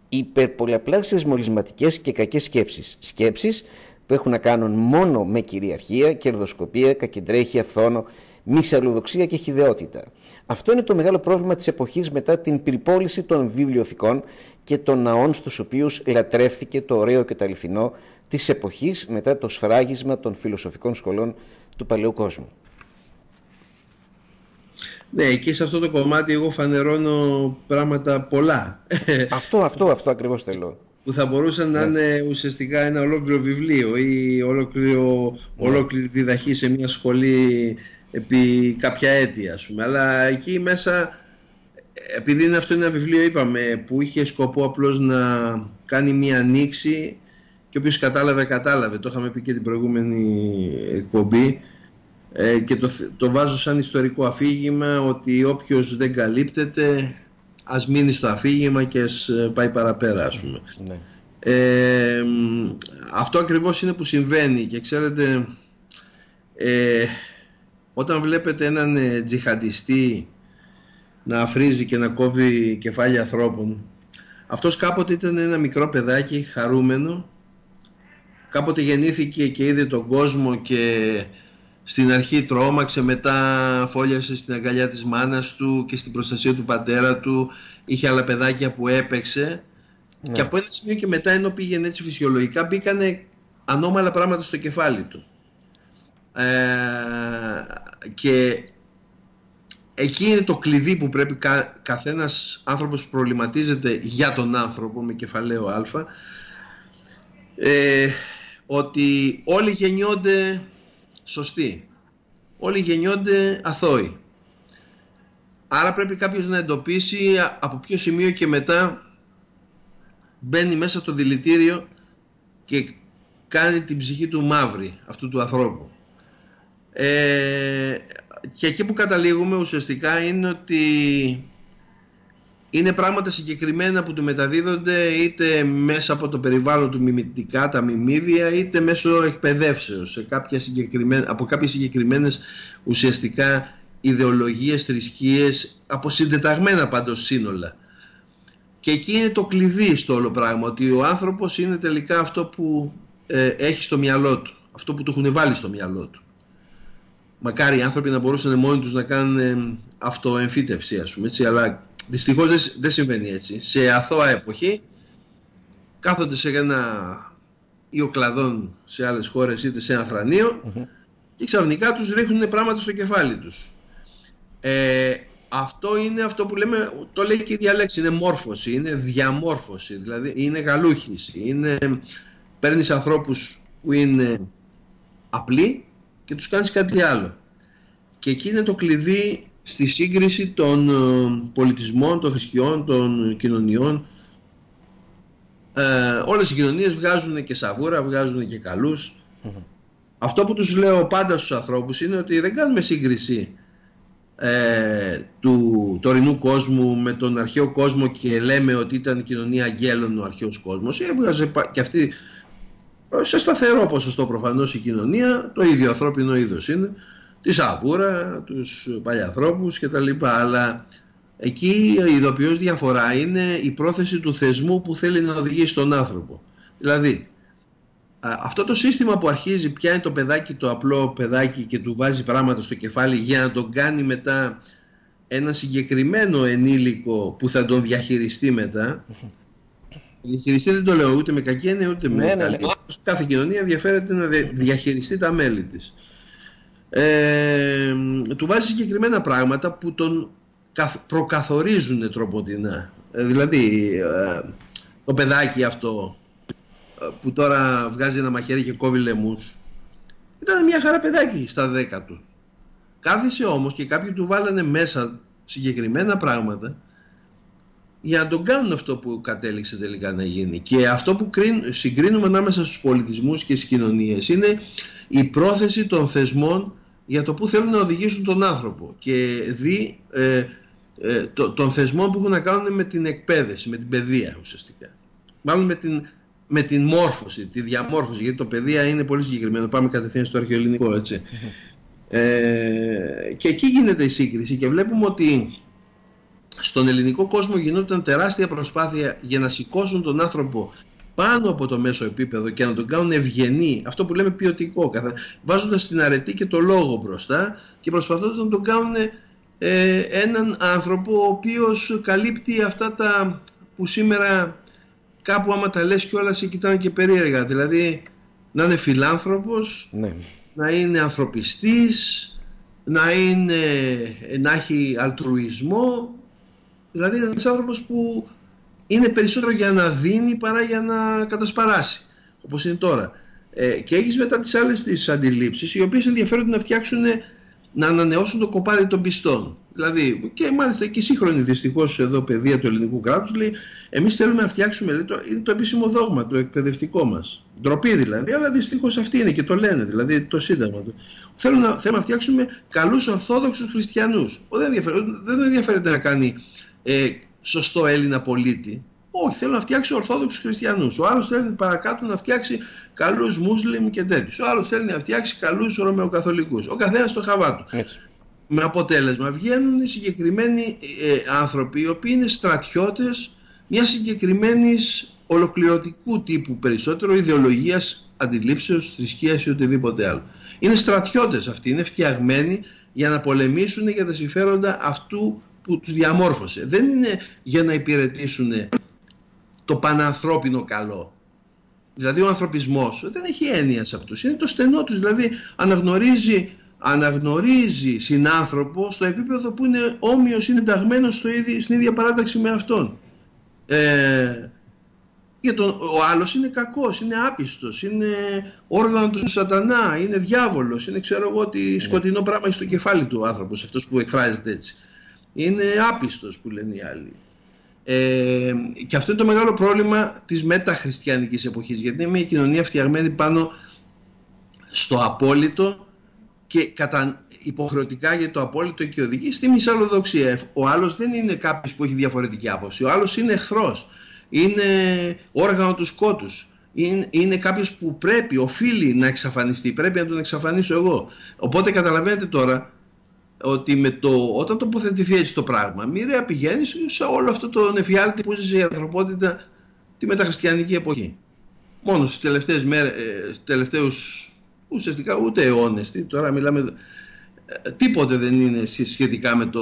υπερπολαπλάσιες μολυσματικές και κακές σκέψεις. Σκέψεις που έχουν να κάνουν μόνο με κυριαρχία, κερδοσκοπία, κακεντρέχεια, φθόνο, μυσαλλοδοξία και χιδεότητα. Αυτό είναι το μεγάλο πρόβλημα της εποχής μετά την περιπόληση των βιβλιοθηκών και των ναών στους οποίους λατρεύθηκε το ωραίο και το αληθινό της εποχής μετά το σφράγισμα των φιλοσοφικών σχολών του παλαιού κόσμου. Ναι, και σε αυτό το κομμάτι εγώ φανερώνω πράγματα πολλά. Αυτό, αυτό, αυτό ακριβώς θέλω. Που θα μπορούσαν να ναι. είναι ουσιαστικά ένα ολόκληρο βιβλίο ή ολόκληρο, ναι. ολόκληρη διδαχή σε μια σχολή επί κάποια έτη ας πούμε. Αλλά εκεί μέσα, επειδή είναι αυτό ένα βιβλίο είπαμε που είχε σκοπό απλώς να κάνει μια ανοίξη και όποιος κατάλαβε κατάλαβε, το είχαμε πει και την προηγούμενη εκπομπή ε, και το, το βάζω σαν ιστορικό αφήγημα ότι όποιος δεν καλύπτεται ας μείνει στο αφήγημα και ας ε, πάει παραπέρα ας πούμε. Ναι. Ε, αυτό ακριβώς είναι που συμβαίνει και ξέρετε ε, όταν βλέπετε έναν ε, τζιχαντιστή να αφρίζει και να κόβει κεφάλια ανθρώπων αυτός κάποτε ήταν ένα μικρό παιδάκι χαρούμενο κάποτε γεννήθηκε και είδε τον κόσμο και στην αρχή τρόμαξε, μετά φόλιασε στην αγκαλιά της μάνας του και στην προστασία του πατέρα του. Είχε άλλα παιδάκια που έπαιξε. Ναι. Και από ένα σημείο και μετά ενώ πήγαινε έτσι φυσιολογικά μπήκανε ανώμαλα πράγματα στο κεφάλι του. Ε, και εκεί είναι το κλειδί που πρέπει κα, καθένας άνθρωπος που προβληματίζεται για τον άνθρωπο με κεφαλαίο α ε, ότι όλοι γεννιόνται σωστοί. Όλοι γεννιόνται αθώοι. Άρα πρέπει κάποιος να εντοπίσει από ποιο σημείο και μετά μπαίνει μέσα στο δηλητήριο και κάνει την ψυχή του μαύρη αυτού του ανθρώπου. Ε, και εκεί που καταλήγουμε ουσιαστικά είναι ότι είναι πράγματα συγκεκριμένα που του μεταδίδονται είτε μέσα από το περιβάλλον του μιμητικά, τα μιμίδια, είτε μέσω εκπαιδεύσεως σε κάποια από κάποιες συγκεκριμένες ουσιαστικά ιδεολογίες, θρησκείες, αποσυντεταγμένα πάντως σύνολα. Και εκεί είναι το κλειδί στο όλο πράγμα, ότι ο άνθρωπος είναι τελικά αυτό που ε, έχει στο μυαλό του, αυτό που του έχουν βάλει στο μυαλό του. Μακάρι οι άνθρωποι να μπορούσαν μόνοι τους να κάνουν ε, αυτοεμφύτευση, ας πούμε, έτσι, αλλά Δυστυχώς δεν συμβαίνει έτσι. Σε αθώα εποχή κάθονται σε ένα ιοκλαδόν σε άλλες χώρες είτε σε ένα θρανείο και ξαφνικά τους ρίχνουν πράγματα στο κεφάλι τους. Ε, αυτό είναι αυτό που λέμε, το λέει και η διαλέξη, είναι μόρφωση, είναι διαμόρφωση, δηλαδή είναι γαλούχηση, είναι, παίρνεις ανθρώπους που είναι απλοί και τους κάνεις κάτι άλλο. Και εκεί είναι το κλειδί στη σύγκριση των ε, πολιτισμών, των θρησκειών, των κοινωνιών. Ε, όλες οι κοινωνίες βγάζουν και σαβούρα, βγάζουν και καλους Αυτό που τους λέω πάντα στους ανθρώπους είναι ότι δεν κάνουμε σύγκριση ε, του τωρινού κόσμου με τον αρχαίο κόσμο και λέμε ότι ήταν κοινωνία αγγέλων ο αρχαίος κόσμος. Έβγαζε και αυτή σε σταθερό ποσοστό προφανώς η κοινωνία, το ίδιο ανθρώπινο είδος είναι της Σαβούρα, τους παλιαθρόπους και τα λοιπά. Αλλά εκεί η ειδοποιώς διαφορά είναι η πρόθεση του θεσμού που θέλει να οδηγήσει τον άνθρωπο. Δηλαδή, αυτό το σύστημα που αρχίζει πιάνει το παιδάκι, το απλό παιδάκι και του βάζει πράγματα στο κεφάλι για να τον κάνει μετά ένα συγκεκριμένο ενήλικο που θα τον διαχειριστεί μετά. Διαχειριστεί δεν το λέω ούτε με κακή έννοια ούτε με ναι, ναι καλή. Ναι. Κάθε κοινωνία ενδιαφέρεται να διαχειριστεί τα μέλη της ε, του βάζει συγκεκριμένα πράγματα που τον προκαθορίζουν τροποντινά. Ε, δηλαδή ε, το παιδάκι αυτό ε, που τώρα βγάζει ένα μαχαίρι και κόβει λαιμούς ήταν μια χαρά παιδάκι στα δέκα του. Κάθισε όμως και κάποιοι του βάλανε μέσα συγκεκριμένα πράγματα για να τον κάνουν αυτό που κατέληξε τελικά να γίνει. Και αυτό που συγκρίνουμε ανάμεσα στους πολιτισμούς και στις κοινωνίες είναι η πρόθεση των θεσμών για το που θέλουν να οδηγήσουν τον άνθρωπο και δει ε, ε, το, των θεσμών που έχουν να κάνουν με την εκπαίδευση, με την παιδεία ουσιαστικά. Μάλλον με την, με την μόρφωση, τη διαμόρφωση, γιατί το παιδεία είναι πολύ συγκεκριμένο. Πάμε κατευθείαν στο αρχαιοελληνικό, έτσι. Ε, και εκεί γίνεται η σύγκριση και βλέπουμε ότι στον ελληνικό κόσμο γινόταν τεράστια προσπάθεια για να σηκώσουν τον άνθρωπο πάνω από το μέσο επίπεδο και να τον κάνουν ευγενή, αυτό που λέμε ποιοτικό, καθα... βάζοντας την αρετή και το λόγο μπροστά και προσπαθώντας να τον κάνουν ε, έναν άνθρωπο ο οποίος καλύπτει αυτά τα που σήμερα κάπου άμα τα λες όλα σε κοιτάνε και περίεργα, δηλαδή να είναι φιλάνθρωπος, ναι. να είναι ανθρωπιστής, να, είναι, να έχει αλτρουισμό. Δηλαδή είναι ένας άνθρωπος που είναι περισσότερο για να δίνει παρά για να κατασπαράσει, όπως είναι τώρα. Ε, και έχεις μετά τις άλλες τις αντιλήψεις, οι οποίες ενδιαφέρονται να φτιάξουν, να ανανεώσουν το κοπάδι των πιστών. Δηλαδή, και μάλιστα και η σύγχρονη δυστυχώς εδώ παιδεία του ελληνικού κράτους λέει: Εμείς θέλουμε να φτιάξουμε, λέει, το, είναι το επίσημο δόγμα, το εκπαιδευτικό μας. Ντροπή δηλαδή, αλλά δυστυχώς αυτή είναι και το λένε, δηλαδή το Σύνταγμα του. Θέλουμε να, θέλουμε να φτιάξουμε καλούς Ορθόδοξους Χριστιανούς. Δεν, δεν ενδιαφέρεται να κάνει ε, σωστό Έλληνα πολίτη. Όχι, θέλω να φτιάξει Ορθόδοξους Χριστιανούς. Ο άλλος θέλει παρακάτω να φτιάξει καλούς Μούσλιμ και τέτοιους. Ο άλλος θέλει να φτιάξει καλούς Ρωμαιοκαθολικούς. Ο καθένας στο χαβά του. Με αποτέλεσμα βγαίνουν συγκεκριμένοι ε, άνθρωποι οι οποίοι είναι στρατιώτες μιας συγκεκριμένης ολοκληρωτικού τύπου περισσότερο ιδεολογίας, αντιλήψεως, θρησκείας ή οτιδήποτε άλλο. Είναι στρατιώτες αυτοί, είναι φτιαγμένοι για να πολεμήσουν για τα συμφέροντα αυτού που τους διαμόρφωσε. Δεν είναι για να υπηρετήσουν το πανανθρώπινο καλό. Δηλαδή ο ανθρωπισμός δεν έχει έννοια σε αυτούς. Είναι το στενό τους. Δηλαδή αναγνωρίζει, αναγνωρίζει συνάνθρωπο στο επίπεδο που είναι όμοιος, είναι ενταγμένος στο στην ίδια παράταξη με αυτόν. Ε, για τον, ο άλλος είναι κακός, είναι άπιστος, είναι όργανο του σατανά, είναι διάβολος, είναι ξέρω εγώ ότι ναι. σκοτεινό πράγμα στο κεφάλι του ο άνθρωπος, αυτός που εκφράζεται έτσι. Είναι άπιστος που λένε οι άλλοι. Ε, και αυτό είναι το μεγάλο πρόβλημα της μεταχριστιανικής εποχής, γιατί είναι μια κοινωνία φτιαγμένη πάνω στο απόλυτο και κατά υποχρεωτικά για το απόλυτο και οδηγεί στη μισαλλοδοξία. Ο άλλος δεν είναι κάποιος που έχει διαφορετική άποψη. Ο άλλος είναι εχθρός. Είναι όργανο του σκότους. Είναι, είναι κάποιος που πρέπει, οφείλει να εξαφανιστεί. Πρέπει να τον εξαφανίσω εγώ. Οπότε καταλαβαίνετε τώρα ότι με το, όταν τοποθετηθεί έτσι το πράγμα, μοιραία πηγαίνεις σε όλο αυτό το νεφιάλτη που ζεις η ανθρωπότητα τη μεταχριστιανική εποχή. Μόνο στις τελευταίες μέρες, ε, τελευταίους ουσιαστικά ούτε αιώνες, τώρα μιλάμε τίποτε δεν είναι σχετικά με το...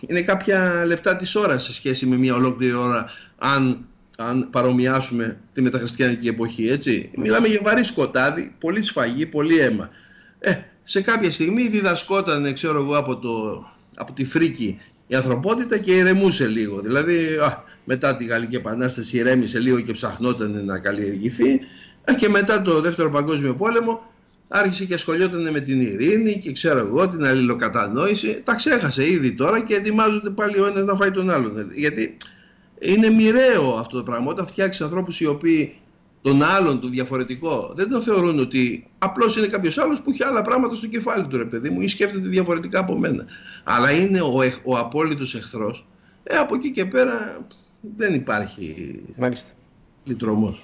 Είναι κάποια λεπτά της ώρας σε σχέση με μια ολόκληρη ώρα αν, αν παρομοιάσουμε τη μεταχριστιανική εποχή, έτσι. Μιλάμε για βαρύ σκοτάδι, πολύ σφαγή, πολύ αίμα. Ε, σε κάποια στιγμή διδασκόταν, ξέρω εγώ, από, το, από τη φρίκη η ανθρωπότητα και ηρεμούσε λίγο. Δηλαδή, α, μετά τη Γαλλική Επανάσταση ηρέμησε λίγο και ψαχνόταν να καλλιεργηθεί. Ε, και μετά το Δεύτερο Παγκόσμιο Πόλεμο άρχισε και ασχολιόταν με την ειρήνη και ξέρω εγώ την αλληλοκατανόηση. Τα ξέχασε ήδη τώρα και ετοιμάζονται πάλι ο ένας να φάει τον άλλον. Γιατί είναι μοιραίο αυτό το πράγμα. Όταν φτιάξεις ανθρώπους οι οποίοι τον άλλον, τον διαφορετικό, δεν τον θεωρούν ότι απλώς είναι κάποιος άλλος που έχει άλλα πράγματα στο κεφάλι του, ρε παιδί μου, ή σκέφτεται διαφορετικά από μένα. Αλλά είναι ο, ο απόλυτος εχθρός. Ε, από εκεί και πέρα δεν υπάρχει λυτρωμός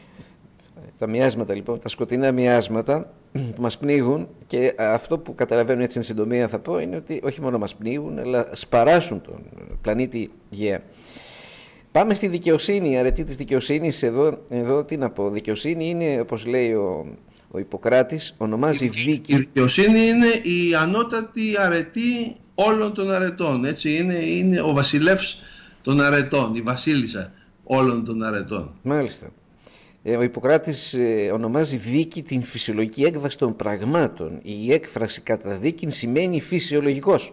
τα μοιάσματα λοιπόν, τα σκοτεινά μοιάσματα που μας πνίγουν και αυτό που καταλαβαίνω έτσι εν συντομία θα πω είναι ότι όχι μόνο μας πνίγουν αλλά σπαράσουν τον πλανήτη Γεια. Πάμε στη δικαιοσύνη, η αρετή της δικαιοσύνης εδώ, εδώ τι να πω, δικαιοσύνη είναι όπως λέει ο, ο Ιπποκράτης, ονομάζει δίκη. Η δικαιοσύνη είναι η ανώτατη αρετή όλων των αρετών, έτσι είναι, είναι ο βασιλεύς των αρετών, η βασίλισσα όλων των αρετών. Μάλιστα. Ε, ο Ιπποκράτης ε, ονομάζει δίκη την φυσιολογική έκβαση των πραγμάτων. Η έκφραση κατά δίκη σημαίνει φυσιολογικός.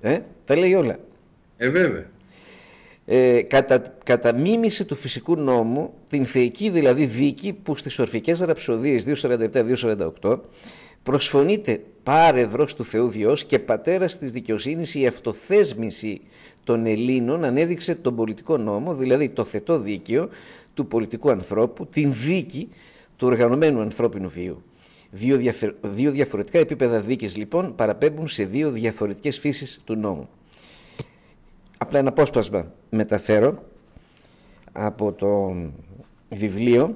Ε, τα λέει όλα. Ε, βέβαια. Ε, κατά, κατά μίμηση του φυσικού νόμου, την θεϊκή δηλαδή δίκη που στις ορφικές ραψοδίες 247-248 προσφωνείται πάρεδρος του Θεού Διός και πατέρας της δικαιοσύνης η αυτοθέσμηση των Ελλήνων ανέδειξε τον πολιτικό νόμο, δηλαδή το θετό δίκαιο, του πολιτικού ανθρώπου, την δίκη του οργανωμένου ανθρώπινου βίου. Δύο, δύο διαφορετικά επίπεδα δίκης λοιπόν παραπέμπουν σε δύο διαφορετικές φύσεις του νόμου. Απλά ένα απόσπασμα μεταφέρω από το βιβλίο.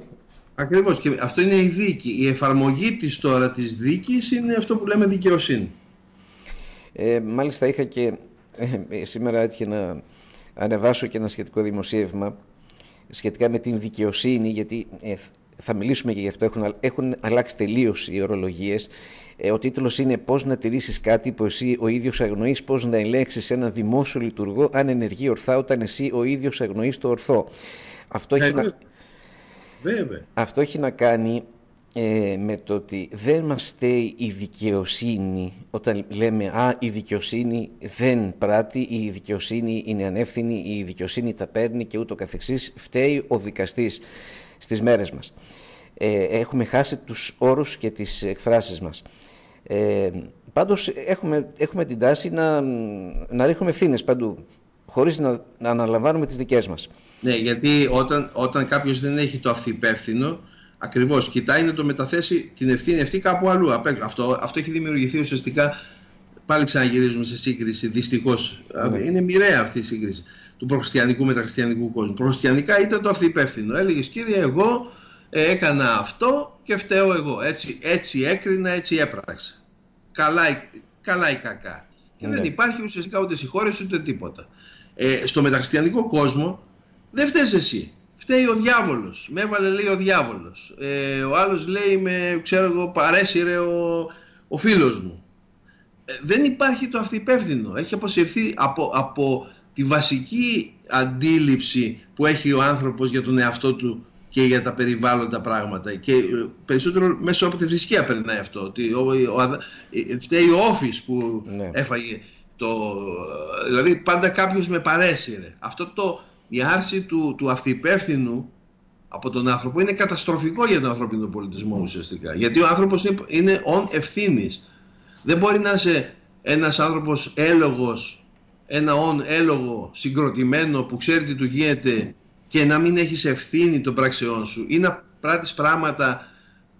Ακριβώς και αυτό είναι η δίκη. Η εφαρμογή της τώρα της δίκης είναι αυτό που λέμε δικαιοσύνη. Ε, μάλιστα είχα και ε, σήμερα έτυχε να ανεβάσω και ένα σχετικό δημοσίευμα σχετικά με την δικαιοσύνη, γιατί ε, θα μιλήσουμε και γι' αυτό, έχουν, έχουν αλλάξει τελείως οι ορολογίες. Ε, ο τίτλος είναι Πώς να τηρήσεις κάτι που εσύ ο ίδιος αγνοείς, Πώς να ελέγξεις έναν δημόσιο λειτουργό αν ενεργεί ορθά όταν εσύ ο ίδιος αγνοείς το ορθό. Αυτό έχει, να... Βέβαια. Αυτό έχει να κάνει ε, με το ότι δεν μας στέει η δικαιοσύνη όταν λέμε «Α, η δικαιοσύνη δεν πράττει, η δικαιοσύνη είναι ανεύθυνη, η δικαιοσύνη τα παίρνει» και ούτω καθεξής, φταίει ο δικαστής στις μέρες μας. Ε, έχουμε χάσει τους όρους και τις εκφράσεις μας. Ε, πάντως έχουμε, έχουμε την τάση να, να ρίχνουμε ευθύνες παντού, χωρίς να, να αναλαμβάνουμε τις δικές μας. Ναι, γιατί όταν, όταν κάποιος δεν έχει το αυθυπεύθυνο, Ακριβώς. Κοιτάει να το μεταθέσει την ευθύνη αυτή κάπου αλλού. Αυτό, αυτό έχει δημιουργηθεί ουσιαστικά. Πάλι ξαναγυρίζουμε σε σύγκριση. Δυστυχώς. Ναι. Είναι μοιραία αυτή η σύγκριση του προχριστιανικού μεταχριστιανικού κόσμου. Προχριστιανικά ήταν το αυθυπεύθυνο. Έλεγες κύριε, εγώ ε, έκανα αυτό και φταίω εγώ. Έτσι, έτσι έκρινα, έτσι έπραξα. Καλά, καλά ή κακά. Και δεν ναι. υπάρχει ουσιαστικά ούτε συγχώρεση ούτε τίποτα. Ε, στο μεταχριστιανικό κόσμο δεν φταίεις εσύ φταίει ο διάβολος. Με έβαλε λέει ο διάβολος. Ε, ο άλλος λέει με, ξέρω εγώ, παρέσυρε ο, ο φίλος μου. Ε, δεν υπάρχει το αυθυπεύθυνο. Έχει αποσυρθεί από, από τη βασική αντίληψη που έχει ο άνθρωπος για τον εαυτό του και για τα περιβάλλοντα πράγματα και ε, περισσότερο μέσω από τη θρησκεία περνάει αυτό ότι ο, ο, ε, φταίει ο όφης που ναι. έφαγε το, δηλαδή πάντα κάποιος με παρέσυρε αυτό το η άρση του, του αυθυπεύθυνου από τον άνθρωπο είναι καταστροφικό για τον ανθρώπινο πολιτισμό ουσιαστικά. Γιατί ο άνθρωπος είναι, είναι ον ευθύνης. Δεν μπορεί να είσαι ένας άνθρωπος έλογος, ένα ον έλογο συγκροτημένο που ξέρει τι του γίνεται και να μην έχεις ευθύνη των πράξεών σου ή να πράττεις πράγματα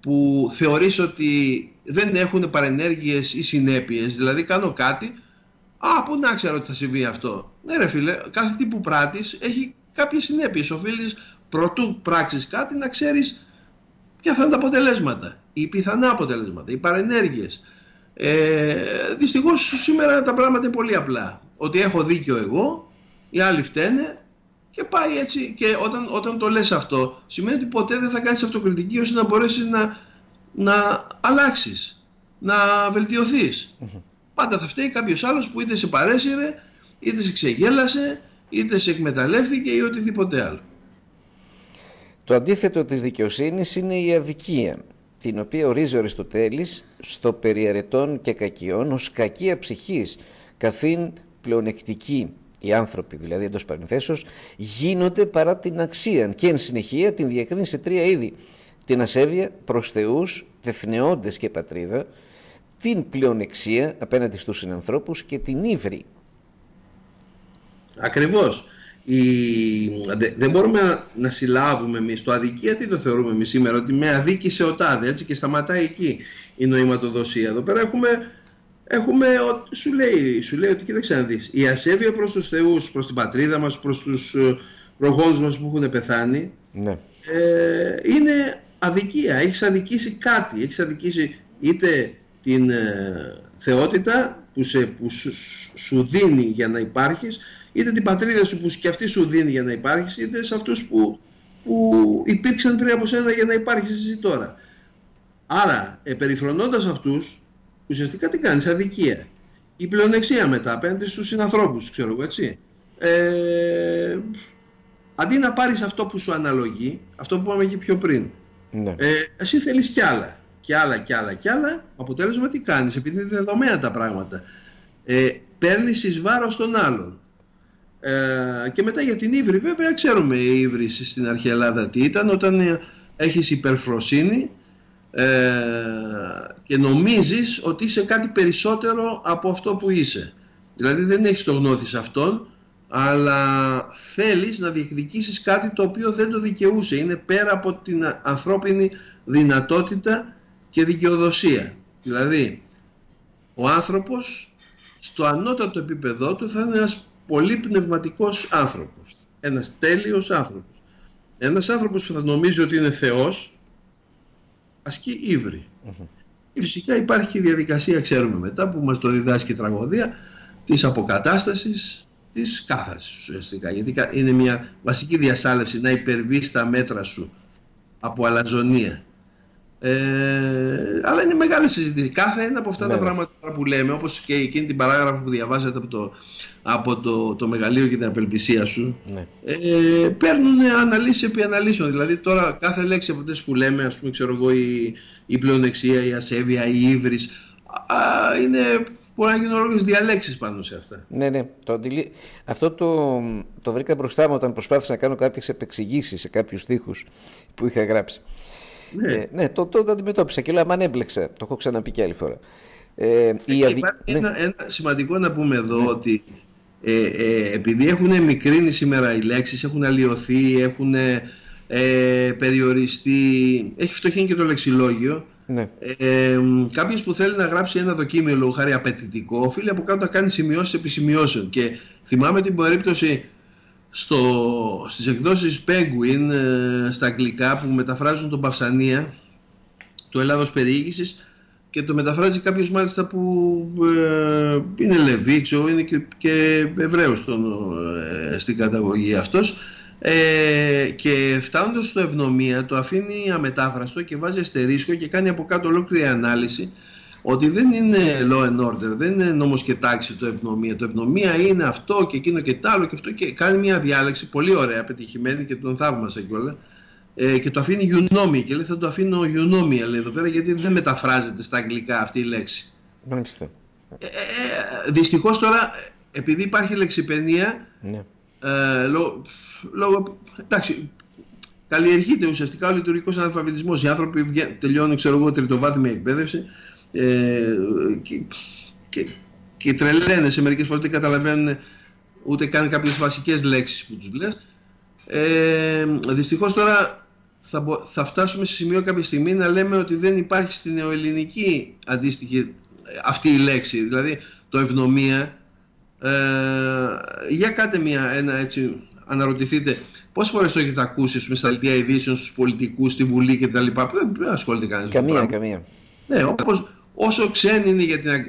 που θεωρείς ότι δεν έχουν παρενέργειες ή συνέπειες. Δηλαδή κάνω κάτι Α, πού να ξέρω ότι θα συμβεί αυτό. Ναι, ρε φίλε, κάθε τι που πράττεις έχει κάποιες συνέπειες. Οφείλεις πρωτού πράξεις κάτι να ξέρεις ποια θα είναι τα αποτελέσματα, ή πιθανά αποτελέσματα, οι παρενέργειες. Ε, Δυστυχώς σήμερα τα πράγματα είναι πολύ απλά. Ότι έχω δίκιο εγώ, οι άλλοι φταίνε και πάει έτσι. Και όταν, όταν το λες αυτό, σημαίνει ότι ποτέ δεν θα κάνεις αυτοκριτική ώστε να μπορέσεις να, να αλλάξεις, να βελτιωθεις πάντα θα φταίει κάποιος άλλος που είτε σε παρέσυρε, είτε σε ξεγέλασε, είτε σε εκμεταλλεύτηκε ή οτιδήποτε άλλο. Το αντίθετο της δικαιοσύνης είναι η αδικία, την οποία ορίζει ο Αριστοτέλης στο περιαρετών και κακιών ως κακία ψυχής, καθήν πλεονεκτική οι άνθρωποι, δηλαδή εντός παρενθέσεως, γίνονται παρά την αξία και εν συνεχεία την διακρίνει σε τρία είδη. Την ασέβεια προς θεούς, τεθνεώντες και πατρίδα, την πλεονεξία απέναντι στους συνανθρώπους και την ύβρη. Ακριβώς. Η... Δεν μπορούμε να συλλάβουμε εμείς το αδικία, τι το θεωρούμε εμείς σήμερα, ότι με αδίκησε ο τάδε, έτσι και σταματάει εκεί η νοηματοδοσία. Εδώ πέρα έχουμε, έχουμε σου, λέει, σου λέει ότι κοίταξε να δεις, η ασέβεια προς τους θεούς, προς την πατρίδα μας, προς τους ε, προγόνους μας που έχουν πεθάνει, ναι. ε, είναι αδικία. Έχεις αδικήσει κάτι, έχεις αδικήσει είτε την ε, θεότητα που, σε, που σου, δίνει για να υπάρχεις είτε την πατρίδα σου που και αυτή σου δίνει για να υπάρχεις είτε σε αυτούς που, που υπήρξαν πριν από σένα για να υπάρχεις εσύ τώρα. Άρα, περιφρονώντας αυτούς, ουσιαστικά τι κάνεις, αδικία. Η πλεονεξία μετά απέναντι στους συνανθρώπους, ξέρω εγώ έτσι. Ε, αντί να πάρεις αυτό που σου αναλογεί, αυτό που είπαμε και πιο πριν, ναι. ε, εσύ θέλεις κι άλλα και άλλα και άλλα και άλλα, αποτέλεσμα τι κάνεις, επειδή είναι δεδομένα τα πράγματα. Ε, παίρνεις εις βάρος των άλλων. Ε, και μετά για την ύβρη, βέβαια ξέρουμε η ύβρη στην αρχαία Ελλάδα τι ήταν, όταν ε, έχεις υπερφροσύνη ε, και νομίζεις ότι είσαι κάτι περισσότερο από αυτό που είσαι. Δηλαδή δεν έχεις το γνώθι σε αυτόν, αλλά θέλεις να διεκδικήσεις κάτι το οποίο δεν το δικαιούσε. Είναι πέρα από την ανθρώπινη δυνατότητα και δικαιοδοσία. Δηλαδή, ο άνθρωπος στο ανώτατο επίπεδό του θα είναι ένας πολύ πνευματικός άνθρωπος. Ένας τέλειος άνθρωπος. Ένας άνθρωπος που θα νομίζει ότι είναι Θεός ασκεί ύβρι. Φυσικά υπάρχει και η διαδικασία, ξέρουμε μετά, που μας το διδάσκει η τραγωδία, της αποκατάστασης της κάθαρσης ουσιαστικά. Γιατί είναι μια βασική διασάλευση να υπερβείς τα μέτρα σου από αλαζονία ε, αλλά είναι μεγάλη συζήτηση. Κάθε ένα από αυτά τα ναι. πράγματα που λέμε, όπως και εκείνη την παράγραφο που διαβάζετε από το, από το, το μεγαλείο και την απελπισία σου ναι. ε, παίρνουν αναλύσεις επί αναλύσεων δηλαδή τώρα κάθε λέξη από αυτές που λέμε ας πούμε ξέρω εγώ η, η πλεονεξία, η ασέβεια, η ύβρις είναι μπορεί να γίνουν ολόκληρες διαλέξεις πάνω σε αυτά. Ναι, ναι. Το, αυτό το, το βρήκα μπροστά μου όταν προσπάθησα να κάνω κάποιες επεξηγήσεις σε κάποιους τοίχου που είχα γράψει. Ναι, ε, ναι το, το, το αντιμετώπισα και λέω αν έμπλεξα. Το έχω ξαναπεί και άλλη φορά. Ε, η αδι... ναι. ένα, ένα σημαντικό να πούμε εδώ ναι. ότι ε, ε, επειδή έχουν μικρύνει σήμερα οι λέξεις, έχουν αλλοιωθεί, έχουν ε, περιοριστεί, έχει φτωχύνει και το λεξιλόγιο. Ναι. Ε, Κάποιος που θέλει να γράψει ένα δοκίμιο λόγω χάρη απαιτητικό, οφείλει από κάτω να κάνει σημειώσεις επί σημειώσεων. Και θυμάμαι την περίπτωση στο, στις εκδόσεις Penguin ε, στα αγγλικά που μεταφράζουν τον Παυσανία του Ελλάδος Περιήγησης και το μεταφράζει κάποιος μάλιστα που ε, είναι Λεβί, ξέρω, είναι και, και Εβραίος ε, στην καταγωγή αυτός ε, και φτάνοντας στο ευνομία το αφήνει αμετάφραστο και βάζει αστερίσκο και κάνει από κάτω ολόκληρη ανάλυση ότι δεν είναι law and order, δεν είναι νόμος και τάξη το ευνομία. Το ευνομία είναι αυτό και εκείνο και τ' άλλο και αυτό και κάνει μια διάλεξη πολύ ωραία, πετυχημένη και τον θαύμασα κιόλας. Ε, και το αφήνει γιουνόμι και λέει θα το αφήνω γιουνόμια λέει εδώ πέρα γιατί δεν μεταφράζεται στα αγγλικά αυτή η λέξη. Μάλιστα. Ε, ε, δυστυχώς τώρα επειδή υπάρχει λεξιπενία ναι. ε, λόγω, εντάξει, καλλιεργείται ουσιαστικά ο λειτουργικός αναλφαβητισμό. Οι άνθρωποι τελειώνουν, ξέρω εγώ, τριτοβάθμια εκπαίδευση ε, και, και, και τρελαίνε σε μερικές φορές δεν καταλαβαίνουν ούτε καν κάποιες βασικές λέξεις που τους λες. Ε, Δυστυχώς τώρα θα, θα φτάσουμε σε σημείο κάποια στιγμή να λέμε ότι δεν υπάρχει στην νεοελληνική αντίστοιχη ε, αυτή η λέξη. Δηλαδή το ευνομία. Ε, για κάτε μια, ένα έτσι αναρωτηθείτε πόσες φορές το έχετε ακούσει πούμε, στα δελτία ειδήσεων, στους πολιτικούς, στη Βουλή κτλ. Δεν, δεν ασχολείται κανεί. Καμία, καμία. Ναι, όπως, όσο ξένη είναι για την ε,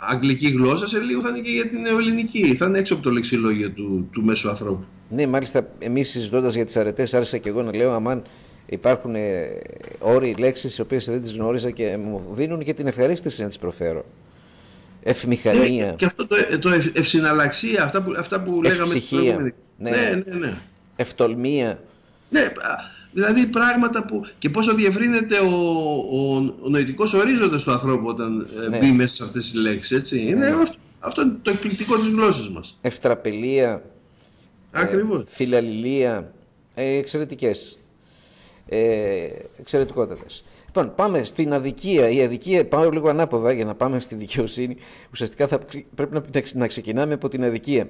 αγγλική γλώσσα, σε λίγο θα είναι και για την ελληνική. Θα είναι έξω από το λεξιλόγιο του, του μέσου ανθρώπου. Ναι, μάλιστα, εμείς συζητώντας για τις αρετές, άρχισα και εγώ να λέω, αμάν υπάρχουν ε, όροι, λέξεις, οι οποίες δεν τις γνώριζα και μου δίνουν και την ευχαρίστηση να τις προφέρω. Ευμηχανία. Ναι, και αυτό το, το ευσυναλλαξία, αυτά που, αυτά που λέγαμε. Ναι, ναι, ναι. ναι. Ευτολμία. Ναι, δηλαδή πράγματα που. και πόσο διευρύνεται ο, ο, ο νοητικός ορίζοντας του ανθρώπου όταν ε, ναι. μπει μέσα σε αυτές τις λέξεις. Έτσι. Είναι ναι. αυτό, αυτό είναι το εκπληκτικό της γλώσσας μας. Ευτραπελία. Ακριβώς. Ε, φιλαλληλία. Ε, Εξαιρετικές. Ε, εξαιρετικότατες. Λοιπόν, πάμε στην αδικία. Η αδικία, πάω λίγο ανάποδα για να πάμε στη δικαιοσύνη. Ουσιαστικά θα, πρέπει να, να ξεκινάμε από την αδικία.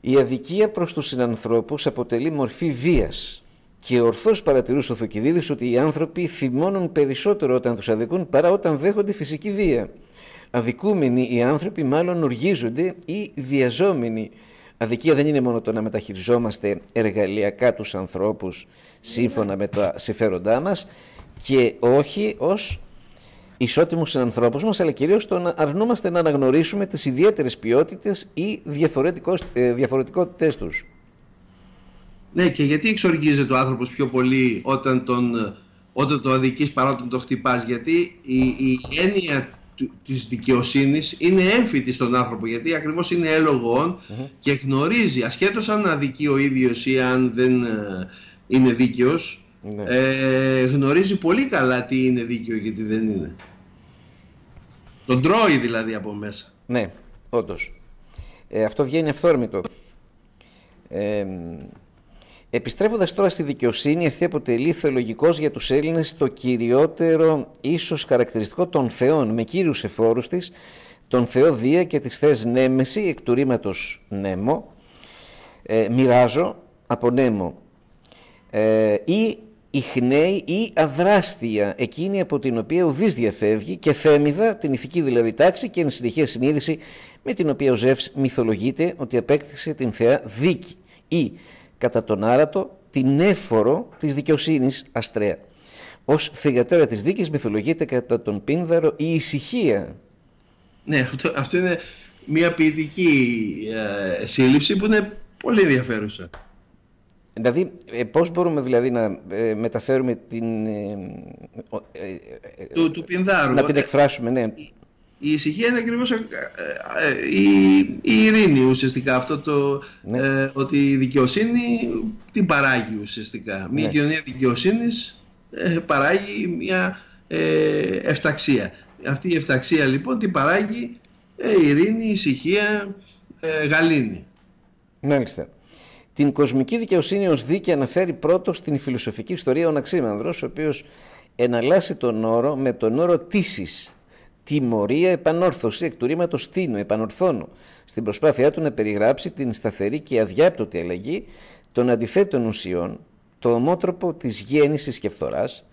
Η αδικία προς τους συνανθρώπους αποτελεί μορφή βίας και ορθώς παρατηρούσε ο Θοκυδίδης ότι οι άνθρωποι θυμώνουν περισσότερο όταν τους αδικούν παρά όταν δέχονται φυσική βία. Αδικούμενοι οι άνθρωποι μάλλον οργίζονται ή διαζόμενοι. Αδικία δεν είναι μόνο το να μεταχειριζόμαστε εργαλειακά τους ανθρώπους σύμφωνα με τα συμφέροντά μας και όχι ως ισότιμους συνανθρώπους μας, αλλά κυρίως το να αρνούμαστε να αναγνωρίσουμε τις ιδιαίτερες ποιότητες ή ε, διαφορετικότητές τους. Ναι, και γιατί εξοργίζεται ο άνθρωπος πιο πολύ όταν τον, όταν το αδικείς παρά όταν το χτυπάς; Γιατί η, η έννοια της δικαιοσύνης είναι έμφυτη στον άνθρωπο γιατί ακριβώς είναι και γνωρίζει ασχέτως αν αδικεί ο ίδιος ή αν δεν ε, είναι δίκαιος ναι. ε, γνωρίζει πολύ καλά τι είναι δίκαιο και τι δεν είναι. Τον τρώει δηλαδή από μέσα. Ναι, όντως. Ε, αυτό βγαίνει αυθόρμητο. Ε, Επιστρέφοντας τώρα στη δικαιοσύνη, αυτή αποτελεί θεολογικός για τους Έλληνες το κυριότερο ίσως χαρακτηριστικό των Θεών, με κύριους εφόρους της, τον Θεό Δία και τη Θε Νέμεση, εκ του ρήματος Νέμο, ε, μοιράζω από Νέμο, ε, ή ιχνέη ή αδράστια, εκείνη από την οποία ουδής διαφεύγει και θέμιδα, την ηθική δηλαδή τάξη και εν συνεχεία συνείδηση με την οποία ο Ζεύς μυθολογείται ότι απέκτησε την θεά δίκη ή κατά τον άρατο την έφορο της δικαιοσύνης αστρέα. Ως θηγατέρα της δίκης μυθολογείται κατά τον Πίνδαρο η ησυχία. Ναι, αυτό, αυτό είναι μια ποιητική ε, σύλληψη που είναι πολύ ενδιαφέρουσα. Δηλαδή, ε, πώς μπορούμε δηλαδή να ε, μεταφέρουμε την... Ε, του, του Πινδάρου. Να την εκφράσουμε, ναι. Η ησυχία είναι ακριβώς ε, ε, η, η ειρήνη ουσιαστικά. Αυτό το ναι. ε, ότι η δικαιοσύνη τι παράγει ουσιαστικά. Μια ναι. κοινωνία δικαιοσύνης παράγει μια εφταξία. Αυτή η εφταξία λοιπόν τι παράγει ειρήνη, ησυχία, γαλήνη. Μάλιστα. Την κοσμική δικαιοσύνη ως δίκη αναφέρει πρώτο στην φιλοσοφική ιστορία ο Ναξίμανδρος, ο οποίος εναλλάσσει τον όρο με τον όρο τήσης τιμωρία επανόρθωση εκ του ρήματος τίνου, επανορθώνω, στην προσπάθειά του να περιγράψει την σταθερή και αδιάπτωτη αλλαγή των αντιθέτων ουσιών, το ομότροπο της γέννησης και φθοράς,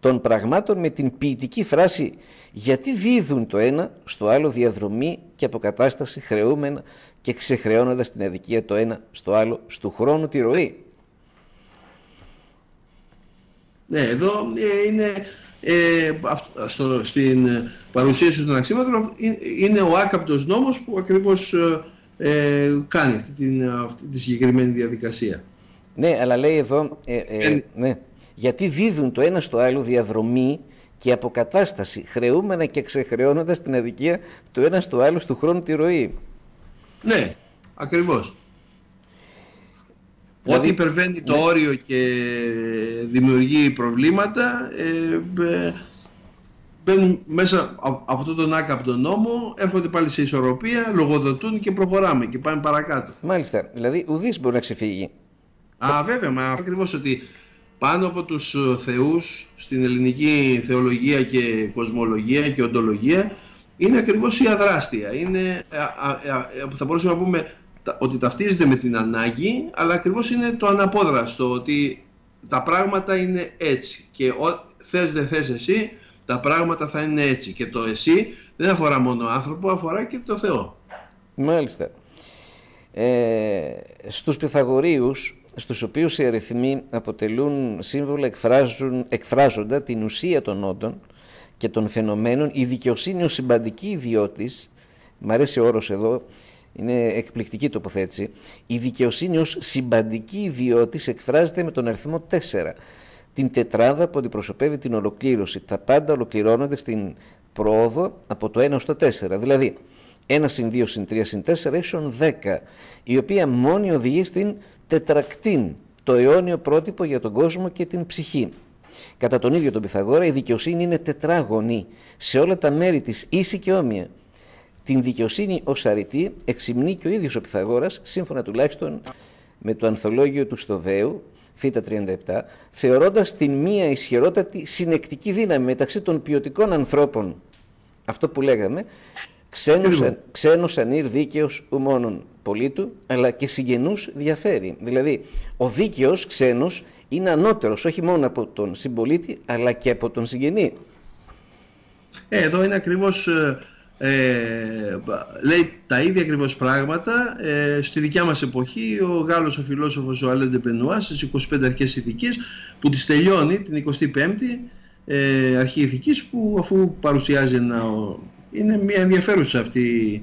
των πραγμάτων με την ποιητική φράση «γιατί δίδουν το ένα στο άλλο διαδρομή και αποκατάσταση χρεούμενα και ξεχρεώνοντας την αδικία το ένα στο άλλο στου χρόνου τη ροή». Ναι, εδώ ε, είναι ε, στο, στην παρουσίαση του αξίματο είναι ο άκαπτος νόμος που ακριβώς ε, ε, κάνει αυτή, την, αυτή τη συγκεκριμένη διαδικασία. Ναι, αλλά λέει εδώ, ε, ε, ναι, γιατί δίδουν το ένα στο άλλο διαδρομή και αποκατάσταση, χρεούμενα και ξεχρεώνοντας την αδικία το ένα στο άλλο του χρόνου τη ροή. Ναι, ακριβώς. Δηλαδή, Ό,τι υπερβαίνει το ναι. όριο και δημιουργεί προβλήματα ε, ε, μπαίνουν μέσα από αυτόν τον άκαπτο νόμο, έρχονται πάλι σε ισορροπία, λογοδοτούν και προχωράμε και πάμε παρακάτω. Μάλιστα. Δηλαδή ουδής μπορεί να ξεφύγει. Α, βέβαια, μα ακριβώς ότι πάνω από τους θεούς στην ελληνική θεολογία και κοσμολογία και οντολογία είναι ακριβώς η αδράστια. Είναι, θα μπορούσαμε να πούμε ότι ταυτίζεται με την ανάγκη, αλλά ακριβώς είναι το αναπόδραστο, ότι τα πράγματα είναι έτσι και ο, θες δεν θες εσύ, τα πράγματα θα είναι έτσι και το εσύ δεν αφορά μόνο άνθρωπο, αφορά και το Θεό. Μάλιστα. Ε, στους Pythagoreans, στους οποίους οι αριθμοί αποτελούν σύμβολα εκφράζουν, εκφράζοντα την ουσία των όντων και των φαινομένων, η δικαιοσύνη ως συμπαντική ιδιώτης, μ' αρέσει ο όρος εδώ, είναι εκπληκτική τοποθέτηση. Η δικαιοσύνη ως συμπαντική ιδιώτης εκφράζεται με τον αριθμό 4. Την τετράδα που αντιπροσωπεύει την ολοκλήρωση. Τα πάντα ολοκληρώνονται στην πρόοδο από το 1 στο 4. Δηλαδή, 1 συν 2 συν 3 συν 4 ίσον 10, η οποία μόνη οδηγεί στην τετρακτήν, το αιώνιο πρότυπο για τον κόσμο και την ψυχή. Κατά τον ίδιο τον Πυθαγόρα, η δικαιοσύνη είναι τετράγωνη, σε όλα τα μέρη της ίση και όμοια. Την δικαιοσύνη ως αρετή εξυμνεί και ο ίδιος ο Πυθαγόρας, σύμφωνα τουλάχιστον με το ανθολόγιο του Στοβέου, Θ37, θεωρώντας την μία ισχυρότατη συνεκτική δύναμη μεταξύ των ποιοτικών ανθρώπων. Αυτό που λέγαμε, ξένος, ανήρ δίκαιος ου πολίτου, αλλά και συγγενούς διαφέρει. Δηλαδή, ο δίκαιος ξένος είναι ανώτερος όχι μόνο από τον συμπολίτη, αλλά και από τον συγγενή. Ε, εδώ είναι ακριβώς ε, ε, λέει τα ίδια ακριβώς πράγματα ε, στη δικιά μας εποχή ο Γάλλος ο φιλόσοφος ο Αλέντε Πενουά στις 25 αρχές ηθικής που τις τελειώνει την 25η ε, αρχή ηθικής που αφού παρουσιάζει ένα, είναι μια ενδιαφέρουσα αυτή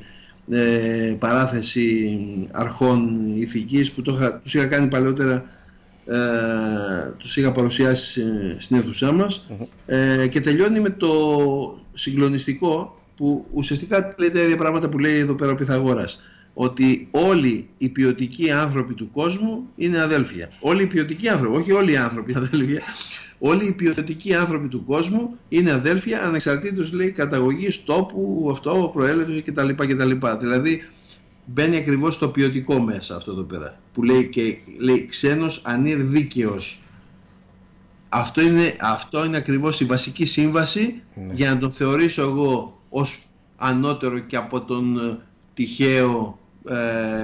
ε, παράθεση αρχών ηθικής που το, τους είχα κάνει παλαιότερα ε, τους είχα παρουσιάσει στην αίθουσά μας ε, και τελειώνει με το συγκλονιστικό που ουσιαστικά λέει τα ίδια πράγματα που λέει εδώ πέρα ο Πυθαγόρας ότι όλοι οι ποιοτικοί άνθρωποι του κόσμου είναι αδέλφια. Όλοι οι ποιοτικοί άνθρωποι, όχι όλοι οι άνθρωποι αδέλφια, όλοι οι ποιοτικοί άνθρωποι του κόσμου είναι αδέλφια ανεξαρτήτως λέει καταγωγής τόπου, αυτό, προέλευσης κτλ. κτλ. Δηλαδή μπαίνει ακριβώς στο ποιοτικό μέσα αυτό εδώ πέρα που λέει και λέει ξένος ανήρ δίκαιος. Αυτό είναι, αυτό είναι ακριβώς η βασική σύμβαση ναι. για να τον θεωρήσω εγώ ως ανώτερο και από τον ε, τυχαίο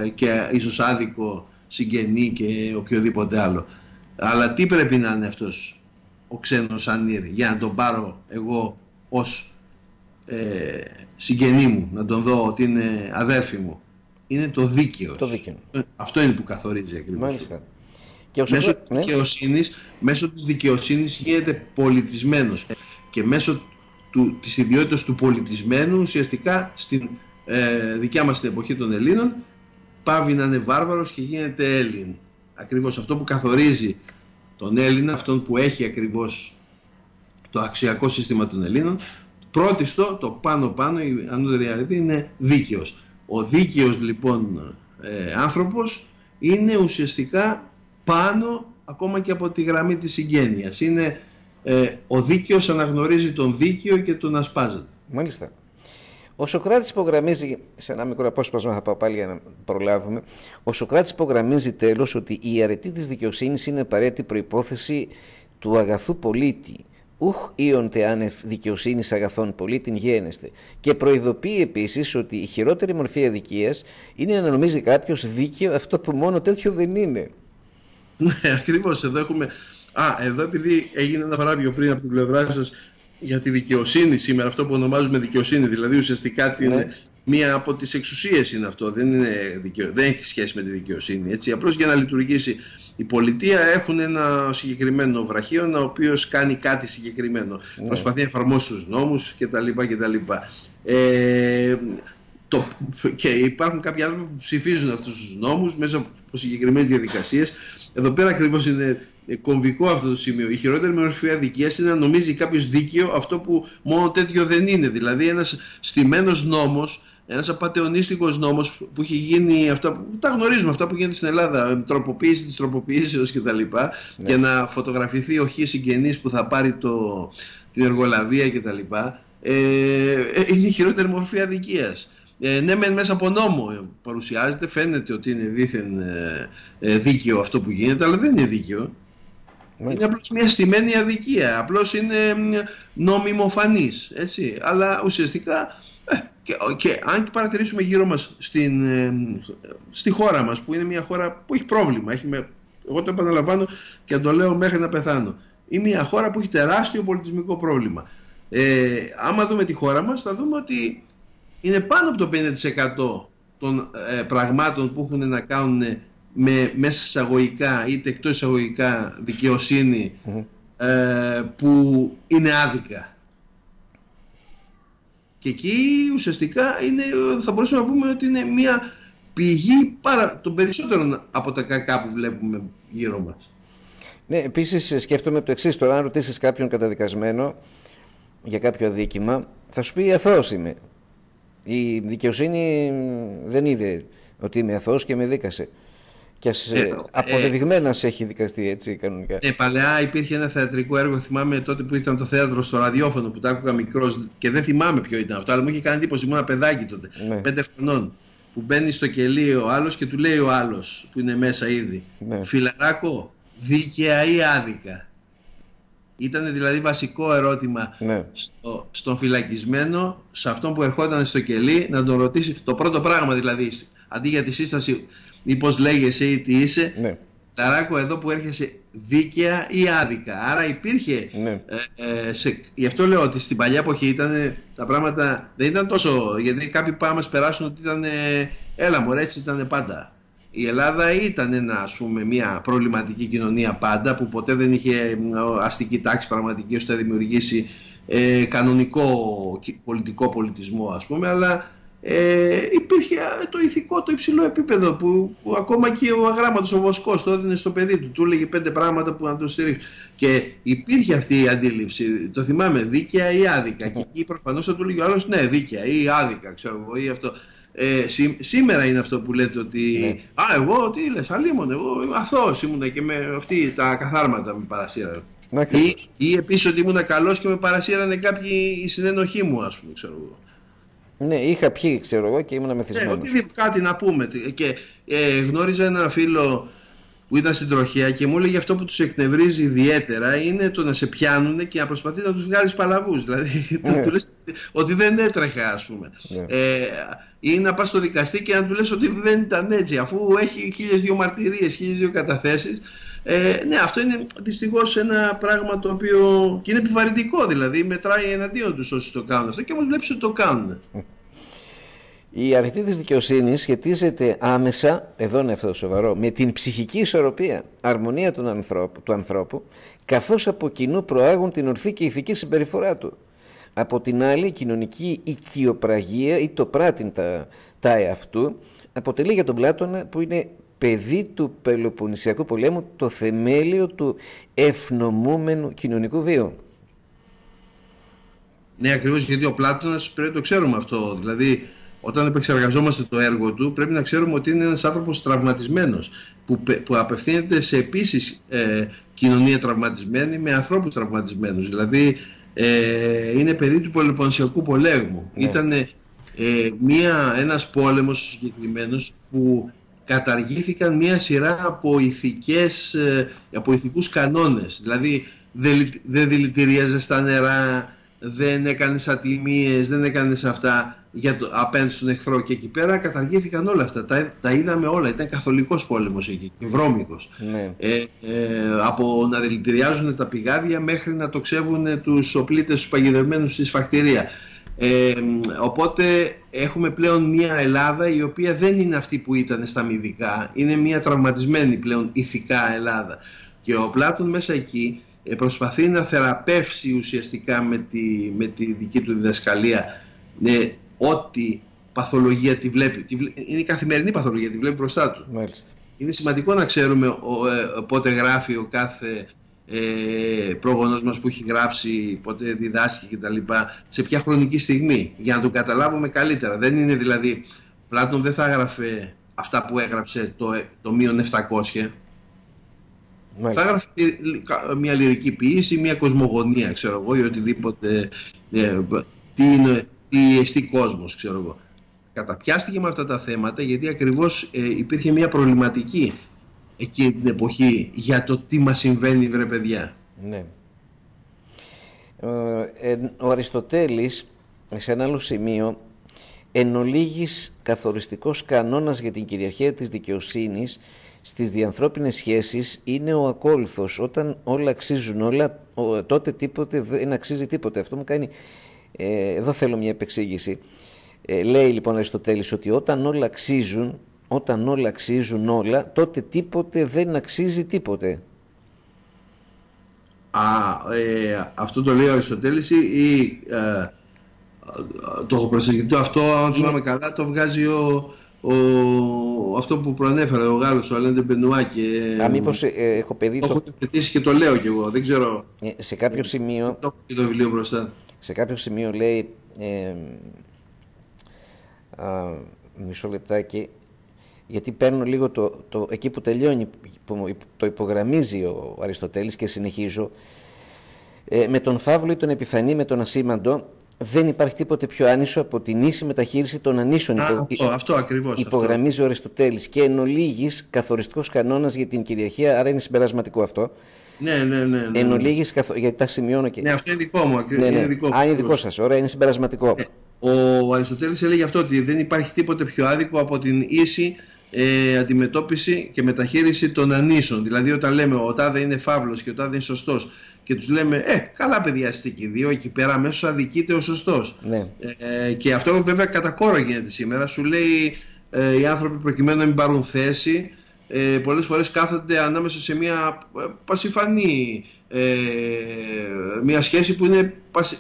ε, και ίσως άδικο συγγενή και οποιοδήποτε άλλο. Αλλά τι πρέπει να είναι αυτός ο ξένος ανήρ για να τον πάρω εγώ ως ε, συγγενή μου, να τον δω ότι είναι αδέρφη μου. Είναι το δίκαιος. Το δίκαιο. Ε, αυτό είναι που καθορίζει ακριβώς. Μάλιστα. Και μέσω, ναι. δικαιοσύνης, μέσω της δικαιοσύνης γίνεται πολιτισμένος και μέσω του, της ιδιότητας του πολιτισμένου ουσιαστικά στην ε, δικιά μας την εποχή των Ελλήνων πάβει να είναι βάρβαρος και γίνεται Έλλην. Ακριβώς αυτό που καθορίζει τον Έλληνα, αυτόν που έχει ακριβώς το αξιακό σύστημα των Ελλήνων, πρώτιστο, το πάνω-πάνω, η ανώτερη αρετή είναι δίκαιος. Ο δίκαιος λοιπόν ε, άνθρωπος είναι ουσιαστικά πάνω ακόμα και από τη γραμμή της συγγένειας. Είναι ε, ο δίκαιος αναγνωρίζει τον δίκαιο και τον ασπάζεται. Μάλιστα. Ο Σοκράτης υπογραμμίζει, σε ένα μικρό απόσπασμα θα πάω πάλι για να προλάβουμε, ο Σοκράτης υπογραμμίζει τέλος ότι η αρετή της δικαιοσύνης είναι απαραίτητη προϋπόθεση του αγαθού πολίτη. Ουχ ίοντε άνευ δικαιοσύνης αγαθών πολίτην γένεστε. Και προειδοποιεί επίσης ότι η χειρότερη μορφή αδικίας είναι να νομίζει κάποιος δίκαιο αυτό που μόνο τέτοιο δεν είναι. Ναι, ακριβώς. Εδώ έχουμε... Α, εδώ επειδή έγινε ένα παράδειγμα πριν από την πλευρά σας για τη δικαιοσύνη σήμερα, αυτό που ονομάζουμε δικαιοσύνη, δηλαδή ουσιαστικά την, ναι. μία από τις εξουσίες είναι αυτό, δεν, είναι δικαιο... δεν έχει σχέση με τη δικαιοσύνη. Έτσι. Απλώς για να λειτουργήσει η πολιτεία έχουν ένα συγκεκριμένο βραχείο ο οποίος κάνει κάτι συγκεκριμένο. Ναι. Προσπαθεί να εφαρμόσει τους νόμους κτλ. κτλ. Ε, το, και υπάρχουν κάποιοι άνθρωποι που ψηφίζουν αυτούς τους νόμους μέσα από συγκεκριμένες διαδικασίες. Εδώ πέρα ακριβώς είναι κομβικό αυτό το σημείο. Η χειρότερη μορφή αδικίας είναι να νομίζει κάποιος δίκαιο αυτό που μόνο τέτοιο δεν είναι. Δηλαδή ένας στημένος νόμος, ένας απαταιωνίστικος νόμος που έχει γίνει αυτά που τα γνωρίζουμε, αυτά που γίνεται στην Ελλάδα, τροποποίηση τη τροποποίησεω κτλ. Ναι. Για να φωτογραφηθεί ο χι συγγενής που θα πάρει το, την εργολαβία κτλ. Ε, ε, είναι η χειρότερη μορφή αδικίας. Ε, ναι, μεν μέσα από νόμο παρουσιάζεται, φαίνεται ότι είναι δίθεν ε, ε δίκαιο αυτό που γίνεται, αλλά δεν είναι δίκαιο. Είναι απλώς μια στημένη αδικία, απλώς είναι νομιμοφανής, έτσι. Αλλά ουσιαστικά, ε, και, και, αν παρατηρήσουμε γύρω μας στην, ε, στη χώρα μας, που είναι μια χώρα που έχει πρόβλημα, έχει με, εγώ το επαναλαμβάνω και το λέω μέχρι να πεθάνω, είναι μια χώρα που έχει τεράστιο πολιτισμικό πρόβλημα. Ε, άμα δούμε τη χώρα μας, θα δούμε ότι είναι πάνω από το 50% των ε, πραγμάτων που έχουν να κάνουν με μέσα εισαγωγικά είτε εκτός εισαγωγικά ε, που είναι άδικα. Και εκεί ουσιαστικά είναι, θα μπορούσαμε να πούμε ότι είναι μια πηγή πάρα, των περισσότερων από τα κακά που βλέπουμε γύρω μας. Ναι, επίσης σκέφτομαι το εξής τώρα, αν ρωτήσεις κάποιον καταδικασμένο για κάποιο αδίκημα, θα σου πει αθώος είμαι. Η δικαιοσύνη δεν είδε ότι είμαι αθώος και με δίκασε. Και ε, ε, αποδεδειγμένα σε έχει δικαστεί έτσι κανονικά. Ε, παλαιά υπήρχε ένα θεατρικό έργο, θυμάμαι τότε που ήταν το θέατρο στο ραδιόφωνο που τα άκουγα μικρός και δεν θυμάμαι ποιο ήταν αυτό, αλλά μου είχε κάνει εντύπωση. Ήμουν ένα παιδάκι τότε, ναι. πέντε χρονών. Που μπαίνει στο κελί ο άλλος και του λέει ο άλλος που είναι μέσα ήδη. Ναι. Φιλαράκο, δίκαια ή άδικα. Ήταν δηλαδή βασικό ερώτημα ναι. στο, στον φυλακισμένο, σε αυτόν που ερχόταν στο κελί, να τον ρωτήσει το πρώτο πράγμα δηλαδή, αντί για τη σύσταση ή πώς λέγεσαι ή τι είσαι, ναι. Ταράκο εδώ που έρχεσαι δίκαια ή άδικα. Άρα υπήρχε, ναι. ε, ε, σε, γι' αυτό λέω ότι στην παλιά εποχή ήταν, τα πράγματα δεν ήταν τόσο, γιατί κάποιοι πάμε να περάσουν ότι ήταν, έλα μωρέ έτσι ήταν πάντα. Η Ελλάδα ήταν ένα, ας πούμε, μια προβληματική κοινωνία πάντα που ποτέ δεν είχε αστική τάξη πραγματική ώστε να δημιουργήσει ε, κανονικό πολιτικό πολιτισμό ας πούμε αλλά ε, υπήρχε το ηθικό, το υψηλό επίπεδο που, που ακόμα και ο αγράμματος ο Βοσκός το έδινε στο παιδί του, του έλεγε πέντε πράγματα που να το στηρίξει και υπήρχε αυτή η αντίληψη, το θυμάμαι δίκαια ή άδικα. Και εκεί προφανώς θα του έλεγε ο άλλος ναι δίκαια ή άδικα ξέρω εγώ ή αυτό. Ε, σή, σήμερα είναι αυτό που λέτε ότι ναι. α εγώ τι λες αλίμον εγώ είμαι αθώος ήμουνα και με αυτή τα καθάρματα με παρασύρανε ή, ή επίσης ότι ήμουν καλός και με παρασύρανε κάποιοι συνενοχοί μου ας πούμε ξέρω εγώ ναι, είχα πιει, ξέρω εγώ, και ήμουν μεθυσμένος. Ναι, ότι κάτι να πούμε. Και ε, γνώριζα ένα φίλο που ήταν στην τροχιά και μου έλεγε αυτό που τους εκνευρίζει ιδιαίτερα είναι το να σε πιάνουν και να προσπαθεί να τους βγάλεις παλαβούς. [LAUGHS] Δηλαδή, ναι. του λες ότι δεν έτρεχα, ας πούμε. Ναι. Ε, ή να πας στο δικαστή και να του λες ότι δεν ήταν έτσι, αφού έχει χίλιες δύο μαρτυρίες, χίλιες δύο καταθέσεις. Ε, ναι, αυτό είναι δυστυχώς ένα πράγμα το οποίο και είναι επιβαρυντικό δηλαδή. Μετράει εναντίον τους όσοι το κάνουν αυτό και όμως βλέπεις ότι το κάνουν. Η αρετή της δικαιοσύνης σχετίζεται άμεσα, εδώ είναι αυτό το σοβαρό, με την ψυχική ισορροπία, αρμονία του ανθρώπου, του ανθρώπου, καθώς από κοινού προάγουν την ορθή και ηθική συμπεριφορά του. Από την άλλη, η κοινωνική οικειοπραγία ή το πράτην τα, τα εαυτού αποτελεί για τον Πλάτωνα που είναι παιδί του Πελοποννησιακού πολέμου το θεμέλιο του ευνομούμενου κοινωνικού βίου. Ναι, ακριβώς γιατί ο Πλάτωνας πρέπει να το ξέρουμε αυτό. Δηλαδή, όταν επεξεργαζόμαστε το έργο του, πρέπει να ξέρουμε ότι είναι ένας άνθρωπος τραυματισμένος, που, που απευθύνεται σε επίσης ε, κοινωνία τραυματισμένη με ανθρώπους τραυματισμένους. Δηλαδή, ε, είναι παιδί του Πολυπονσιακού πολέμου. Ναι. Ήταν ε, μία, ένας πόλεμος συγκεκριμένος που καταργήθηκαν μία σειρά από, ηθικές, ε, από ηθικούς κανόνες. Δηλαδή δεν, δεν δηλητηρίαζε στα νερά, δεν έκανες ατιμίες, δεν έκανες αυτά για το, απέναντι στον εχθρό και εκεί πέρα καταργήθηκαν όλα αυτά. Τα, τα είδαμε όλα. Ήταν καθολικός πόλεμος εκεί, βρώμικος. Ναι. Ε, ε, από να δηλητηριάζουν τα πηγάδια μέχρι να τοξεύουν τους οπλίτες τους παγιδευμένους στη σφακτηρία. Ε, οπότε έχουμε πλέον μια Ελλάδα η οποία δεν είναι αυτή που ήταν στα μυδικά. Είναι μια τραυματισμένη πλέον ηθικά Ελλάδα. Και ο Πλάτων μέσα εκεί ε, προσπαθεί να θεραπεύσει ουσιαστικά με τη, με τη δική του διδασκαλία ε, ό,τι παθολογία τη βλέπει. είναι η καθημερινή παθολογία, τη βλέπει μπροστά του. Μάλιστα. Είναι σημαντικό να ξέρουμε ο, ε, πότε γράφει ο κάθε ε, πρόγονος μας που έχει γράψει, πότε διδάσκει κτλ. Σε ποια χρονική στιγμή, για να το καταλάβουμε καλύτερα. Δεν είναι δηλαδή, Πλάτων δεν θα έγραφε αυτά που έγραψε το, το μείον 700. Μάλιστα. Θα έγραφε μια λυρική ποιήση, μια κοσμογονία, ξέρω εγώ, ή οτιδήποτε. Ε, τι είναι τι εστί κόσμος, ξέρω εγώ. Καταπιάστηκε με αυτά τα θέματα γιατί ακριβώς ε, υπήρχε μια προβληματική εκείνη την εποχή για το τι μας συμβαίνει βρε παιδιά. Ναι. Ε, ο Αριστοτέλης σε ένα άλλο σημείο εν ολίγης καθοριστικός κανόνας για την κυριαρχία της δικαιοσύνης στις διανθρώπινες σχέσεις είναι ο ακόλουθος. Όταν όλα αξίζουν όλα, τότε τίποτε δεν αξίζει τίποτε. Αυτό μου κάνει ε, εδώ θέλω μια επεξήγηση. Ε, λέει λοιπόν ο Αριστοτέλης ότι όταν όλα αξίζουν, όταν όλα αξίζουν όλα, τότε τίποτε δεν αξίζει τίποτε. Α, ε, αυτό το λέει ο Αριστοτέλης ή ε, το έχω προσεγγιστεί αυτό, αν θυμάμαι καλά, το βγάζει ο, ο, αυτό που προανέφερε ο Γάλλος, ο Αλέντε Μπενουά και... Α, μήπως ε, έχω παιδί το... Το έχω και το λέω κι εγώ, δεν ξέρω... Ε, σε κάποιο σημείο... Το έχω και το βιβλίο μπροστά σε κάποιο σημείο λέει ε, α, μισό λεπτάκι γιατί παίρνω λίγο το, το, εκεί που τελειώνει που το υπογραμμίζει ο Αριστοτέλης και συνεχίζω ε, με τον Φαύλο ή τον Επιφανή με τον Ασήμαντο δεν υπάρχει τίποτε πιο άνισο από την ίση μεταχείριση των ανίσων. Α, αυτό, αυτό ακριβώς. Υπογραμμίζει αυτό. ο Αριστοτέλης και εν ολίγης καθοριστικός κανόνας για την κυριαρχία, άρα είναι συμπερασματικό αυτό. Ναι, ναι, ναι. ναι, Εν ναι. ολίγης, γιατί τα σημειώνω και. Ναι, αυτό είναι δικό μου. Ναι, ναι. Είναι δικό, Α, είναι δικό σας. Ωραία, είναι συμπερασματικό. Ναι. Ο Αριστοτέλης έλεγε αυτό ότι δεν υπάρχει τίποτε πιο άδικο από την ίση ε, αντιμετώπιση και μεταχείριση των ανίσων. Δηλαδή, όταν λέμε ο τάδε είναι φαύλος και ο τάδε είναι σωστός και τους λέμε, Ε, καλά παιδιά, είστε και δύο, εκεί πέρα αμέσως αδικείται ο σωστός. Ναι. Ε, και αυτό βέβαια κατά κόρο γίνεται σήμερα. Σου λέει ε, οι άνθρωποι προκειμένου να μην πάρουν θέση, ε, πολλές φορές κάθονται ανάμεσα σε μια ε, πασιφανή ε, μια σχέση που είναι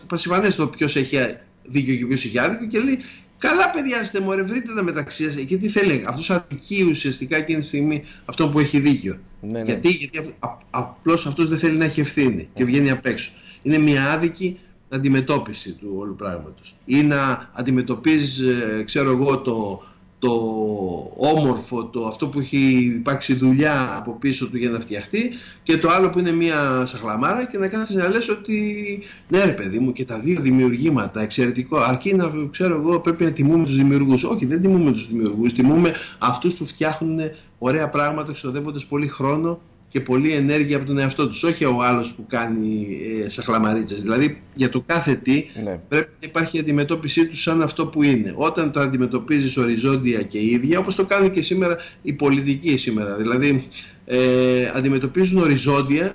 πασιφανές το ποιος έχει δίκιο και ποιος έχει άδικο και λέει καλά παιδιά είστε μωρέ βρείτε τα μεταξύ σας. Εκεί τι θέλει αυτός αδικεί ουσιαστικά εκείνη τη στιγμή αυτό που έχει δίκιο. Ναι, ναι. γιατί, γιατί απλώς αυτός δεν θέλει να έχει ευθύνη και βγαίνει απ' έξω. Είναι μια άδικη αντιμετώπιση του όλου πράγματος. Ή να αντιμετωπίζει ξέρω εγώ το το όμορφο, το αυτό που έχει υπάρξει δουλειά από πίσω του για να φτιαχτεί και το άλλο που είναι μια σαχλαμάρα και να κάθεσαι να λες ότι ναι ρε παιδί μου και τα δύο δημιουργήματα εξαιρετικό αρκεί να ξέρω εγώ πρέπει να τιμούμε τους δημιουργούς όχι δεν τιμούμε τους δημιουργούς τιμούμε αυτούς που φτιάχνουν ωραία πράγματα εξοδεύοντας πολύ χρόνο και πολλή ενέργεια από τον εαυτό τους. Όχι ο άλλος που κάνει ε, σαχλαμαρίτσες. Δηλαδή για το κάθε τι ναι. πρέπει να υπάρχει η αντιμετώπιση του σαν αυτό που είναι. Όταν τα αντιμετωπίζεις οριζόντια και ίδια, όπως το κάνει και σήμερα η πολιτική σήμερα. Δηλαδή ε, αντιμετωπίζουν οριζόντια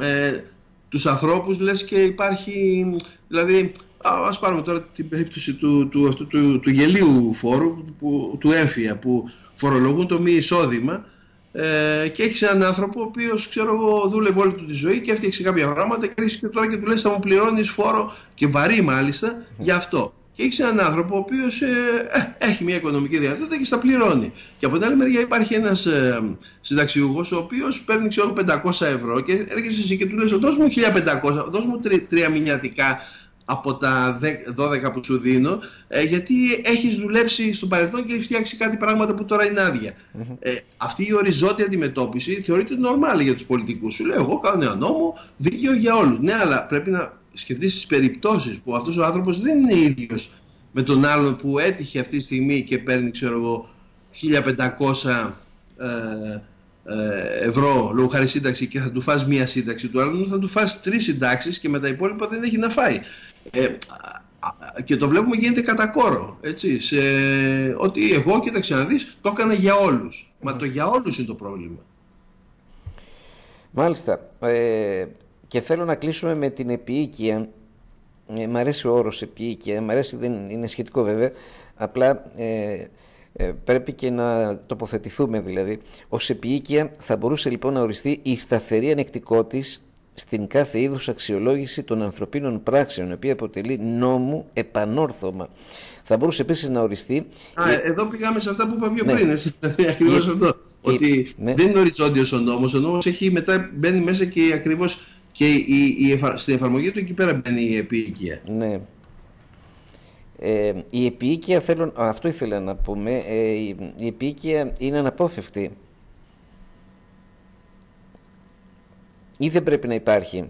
ε, τους ανθρώπους λες και υπάρχει δηλαδή ας πάρουμε τώρα την περίπτωση του, του, αυτού, του, του γελίου φόρου που, του έμφυα που φορολογούν το μη εισόδημα ε, και έχεις έναν άνθρωπο ο οποίος ξέρω εγώ δούλευε όλη του τη ζωή και έφτιαξε κάποια πράγματα και έρχεσαι και τώρα και του λες: Θα μου πληρώνεις φόρο και βαρύ μάλιστα γι' αυτό. Και έχεις έναν άνθρωπο ο οποίος ε, ε, έχει μια οικονομική δυνατότητα και στα πληρώνει. Και από την άλλη μεριά υπάρχει ένας ε, συνταξιούχος ο οποίος παίρνει ξέρω 500 ευρώ και έρχεσαι εσύ και του λες: Δώσ' μου 1500, δώσ' μου τρία μηνιατικά από τα 12 που σου δίνω, ε, γιατί έχεις δουλέψει στο παρελθόν και έχεις φτιάξει κάτι πράγματα που τώρα είναι Ε, αυτή η οριζόντια αντιμετώπιση θεωρείται normal για τους πολιτικούς. Σου λέει, εγώ κάνω ένα νόμο δίκαιο για όλους. Ναι, αλλά πρέπει να σκεφτείς τις περιπτώσεις που αυτός ο άνθρωπος δεν είναι ίδιος με τον άλλον που έτυχε αυτή τη στιγμή και παίρνει, ξέρω εγώ, 1500 ε, ε, ευρώ λόγω χάρη σύνταξη και θα του φας μία σύνταξη του άλλου θα του φας τρεις συντάξεις και με τα υπόλοιπα δεν έχει να φάει ε, και το βλέπουμε γίνεται κατά κόρο έτσι, σε, ότι εγώ κοίταξε να δεις το έκανα για όλους. Μα το για όλους είναι το πρόβλημα. Μάλιστα. Ε, και θέλω να κλείσουμε με την επίοικια. Ε, μ' αρέσει ο όρος επίοικια μ' αρέσει δεν είναι σχετικό βέβαια. Απλά ε, ε, πρέπει και να τοποθετηθούμε δηλαδή. Ω επίοικια θα μπορούσε λοιπόν να οριστεί η σταθερή ανεκτικότητα στην κάθε είδους αξιολόγηση των ανθρωπίνων πράξεων, η οποία αποτελεί νόμου επανόρθωμα. Θα μπορούσε επίσης να οριστεί. Α, εδώ πήγαμε σε αυτά που είπα πιο ναι. πριν. Ακριβώς αυτό. Ότι ναι. δεν είναι οριζόντιος ο νόμος. Ο νόμος έχει μετά μπαίνει μέσα και ακριβώς και η, η, στην εφαρμογή του εκεί πέρα μπαίνει η επίοικια. Ναι. Ε, η επίοικια, θέλω, αυτό ήθελα να πούμε, ε, η επίοικια είναι αναπόφευκτη. Ή δεν πρέπει να υπάρχει;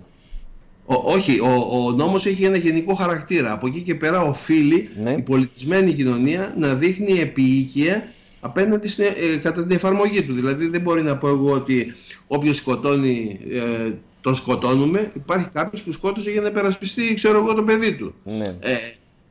όχι, ο, ο νόμος έχει ένα γενικό χαρακτήρα. Από εκεί και πέρα οφείλει ναι. η πολιτισμένη κοινωνία να δείχνει επίοικια απέναντι στην, ε, κατά την εφαρμογή του. Δηλαδή δεν μπορεί να πω εγώ ότι όποιος σκοτώνει ε, τον σκοτώνουμε. Υπάρχει κάποιος που σκότωσε για να περασπιστεί ξέρω εγώ το παιδί του. Ναι. Ε,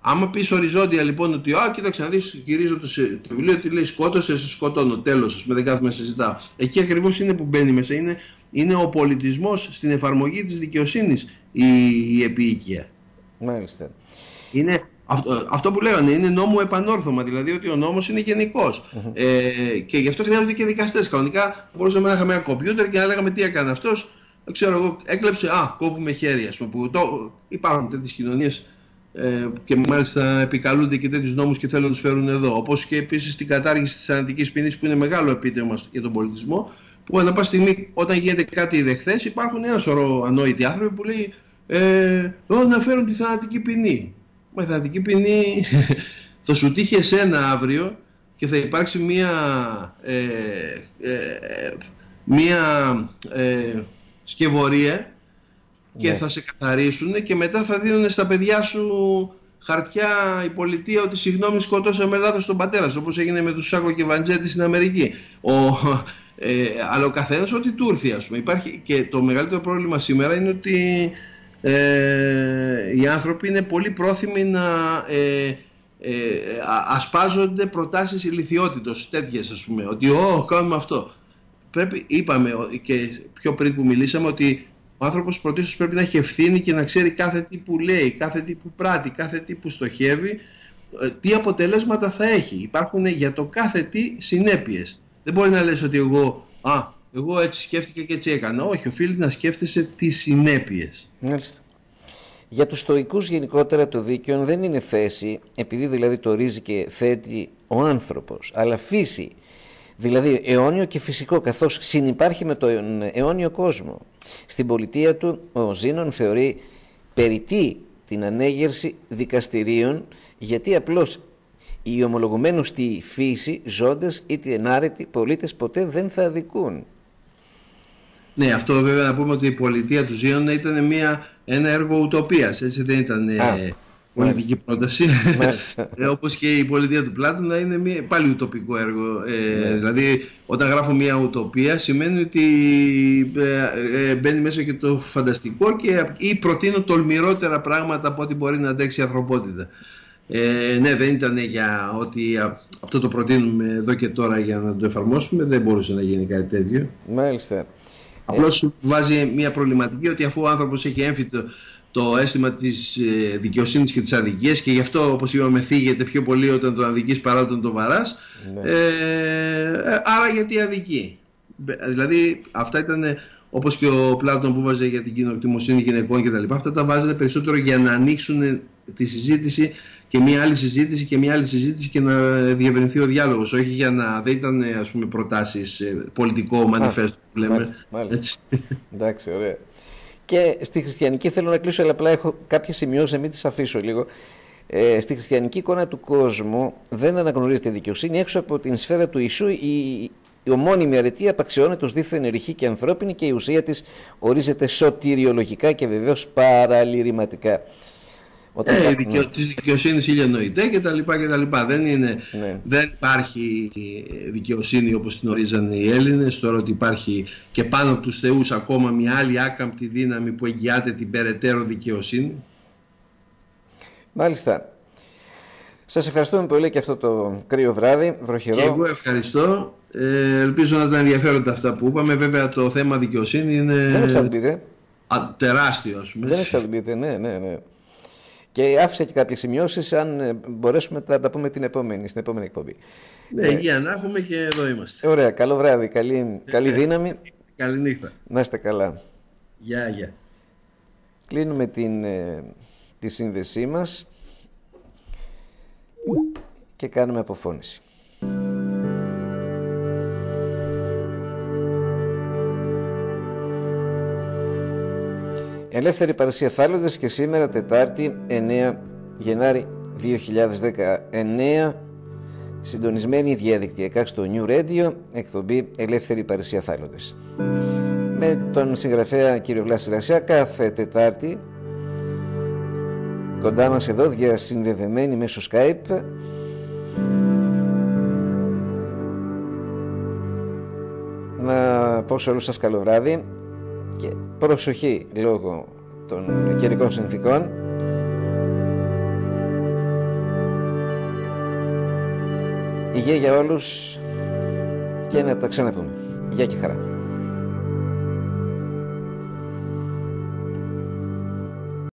Άμα πεις οριζόντια λοιπόν ότι, Α, κοίταξε να δεις, γυρίζω το, το βιβλίο ότι λέει σκότωσε, σε σκοτώνω. Τέλος, ας πούμε, δεν κάθομαι να συζητάω. Εκεί ακριβώς είναι που μπαίνει μέσα. Είναι, είναι ο πολιτισμός στην εφαρμογή της δικαιοσύνης η, η επίοικια. Μάλιστα. Είναι αυτό, αυτό που λέγανε είναι νόμο επανόρθωμα, δηλαδή ότι ο νόμος είναι Ε, και γι' αυτό χρειάζονται και δικαστές. Κανονικά μπορούσαμε να είχαμε ένα κομπιούτερ και να λέγαμε τι έκανε αυτός. Ξέρω εγώ, έκλεψε, Α, κόβουμε χέρια. Ας πούμε, που το, υπάρχουν τέτοιες κοινωνίες ε, και μάλιστα επικαλούνται και τέτοιους νόμους και θέλουν να τους φέρουν εδώ. Όπως και επίσης την κατάργηση της θανατική ποινής που είναι μεγάλο επίτευγμα για τον πολιτισμό. Που ανά πάση στιγμή, όταν γίνεται κάτι ιδεχθέ, υπάρχουν ένα σωρό ανόητοι άνθρωποι που λέει ε, να φέρουν τη θανατική ποινή. Μα η θανατική ποινή [LAUGHS] θα σου τύχει εσένα αύριο και θα υπάρξει μία, ε, ε, μία ε, σκευωρία και ναι. θα σε καθαρίσουν και μετά θα δίνουν στα παιδιά σου χαρτιά η πολιτεία ότι συγγνώμη σκοτώσαμε λάθος τον πατέρα σου όπως έγινε με τους Σάκο και Βαντζέτη στην Αμερική. Ο, ε, αλλά ο καθένας ό,τι του ήρθε ας πούμε. Υπάρχει, και το μεγαλύτερο πρόβλημα σήμερα είναι ότι ε, οι άνθρωποι είναι πολύ πρόθυμοι να ε, ε, ασπάζονται προτάσεις ηλικιότητος τέτοιες ας πούμε. Ότι «Ω, κάνουμε αυτό». Πρέπει, είπαμε και πιο πριν που μιλήσαμε ότι ο άνθρωπος πρωτίστω πρέπει να έχει ευθύνη και να ξέρει κάθε τι που λέει, κάθε τι που πράττει, κάθε τι που στοχεύει, ε, τι αποτελέσματα θα έχει. Υπάρχουν για το κάθε τι συνέπειες. Δεν μπορεί να λες ότι εγώ, α, εγώ έτσι σκέφτηκα και έτσι έκανα. Όχι, οφείλει να σκέφτεσαι τις συνέπειες. Μάλιστα. Για τους στοικούς γενικότερα το δίκαιο δεν είναι θέση, επειδή δηλαδή το ορίζει και θέτει ο άνθρωπος, αλλά φύση, δηλαδή αιώνιο και φυσικό, καθώς συνυπάρχει με τον αιώνιο κόσμο. Στην πολιτεία του ο Ζήνων θεωρεί περιττή την ανέγερση δικαστηρίων γιατί απλώς οι ομολογουμένους στη φύση ζώντες είτε ενάρετοι πολίτες ποτέ δεν θα αδικούν. Ναι, αυτό βέβαια να πούμε ότι η πολιτεία του Ζήνων ήταν μια, ένα έργο ουτοπίας, έτσι δεν ήταν πολιτική πρόταση. ε, Όπως και η πολιτεία του Πλάτωνα είναι μια, πάλι ουτοπικό έργο. Ε, ναι. Δηλαδή, όταν γράφω μια ουτοπία, σημαίνει ότι ε, ε, μπαίνει μέσα και το φανταστικό και, ή προτείνω τολμηρότερα πράγματα από ό,τι μπορεί να αντέξει η ανθρωπότητα. Ε, ναι, δεν ήταν για ότι αυτό το προτείνουμε εδώ και τώρα για να το εφαρμόσουμε. Δεν μπορούσε να γίνει κάτι τέτοιο. Μάλιστα. Απλώς βάζει μια προβληματική ότι αφού ο άνθρωπος έχει έμφυτο το αίσθημα της ε, δικαιοσύνης και της αδικίας και γι' αυτό όπως είπαμε θίγεται πιο πολύ όταν τον αδικείς παρά όταν τον βαράς ναι. ε, άρα γιατί αδικεί δηλαδή αυτά ήταν όπως και ο Πλάτων που βάζε για την κοινοκτημοσύνη γυναικών και τα λοιπά αυτά τα βάζανε περισσότερο για να ανοίξουν τη συζήτηση και μια άλλη συζήτηση και μια άλλη συζήτηση και να διευρυνθεί ο διάλογος όχι για να δεν ήταν ας πούμε προτάσεις ε, πολιτικό μανιφέστο που λέμε μάλιστα, μάλιστα. Εντάξει ωραία Και στη χριστιανική θέλω να κλείσω, αλλά απλά έχω κάποιες σημειώσεις, να μην τις αφήσω λίγο. Ε, στη χριστιανική εικόνα του κόσμου δεν αναγνωρίζεται δικαιοσύνη. Έξω από την σφαίρα του Ιησού η, η ομώνυμη αρετή απαξιώνεται ως δίθεν ρηχή και ανθρώπινη και η ουσία της ορίζεται σωτηριολογικά και βεβαίως παραλυρηματικά. Όταν ε, δικαιο, της δικαιοσύνης ηλιανοητέ και τα λοιπά και τα λοιπά. Δεν, είναι, ναι. δεν υπάρχει δικαιοσύνη όπως την ορίζαν οι Έλληνες. Τώρα ότι υπάρχει και πάνω από τους θεούς ακόμα μια άλλη άκαμπτη δύναμη που εγγυάται την περαιτέρω δικαιοσύνη. Μάλιστα. Σας ευχαριστούμε πολύ και αυτό το κρύο βράδυ, βροχερό. Και εγώ ευχαριστώ. Ε, ελπίζω να τα ενδιαφέροντα αυτά που είπαμε. Βέβαια το θέμα δικαιοσύνη είναι... Δεν εξαντλείται. Τεράστιο, Δεν εξαντλείται, ναι, ναι, ναι. Και άφησα και κάποιες σημειώσεις. Αν ε, μπορέσουμε να τα πούμε την επόμενη, στην επόμενη εκπομπή. Ναι, υγεία να έχουμε και εδώ είμαστε. Ωραία. Καλό βράδυ. Καλή, καλή δύναμη. Καληνύχτα. Να είστε καλά. Γεια, γεια. Κλείνουμε την, ε, τη σύνδεσή μας και κάνουμε αποφώνηση. Ελεύθερη παρουσία θάλοντες και σήμερα Τετάρτη 9 Γενάρη 2019 συντονισμένη διαδικτυακά στο New Radio εκπομπή Ελεύθερη Παρουσία Θάλοντες με τον συγγραφέα κύριο Βλάση Ρασιά κάθε Τετάρτη κοντά μας εδώ διασυνδεδεμένη μέσω Skype. Να πω σε όλους σας καλό βράδυ και προσοχή λόγω των καιρικών συνθήκων υγεία για όλους και να τα ξαναπούμε. Γεια και χαρά.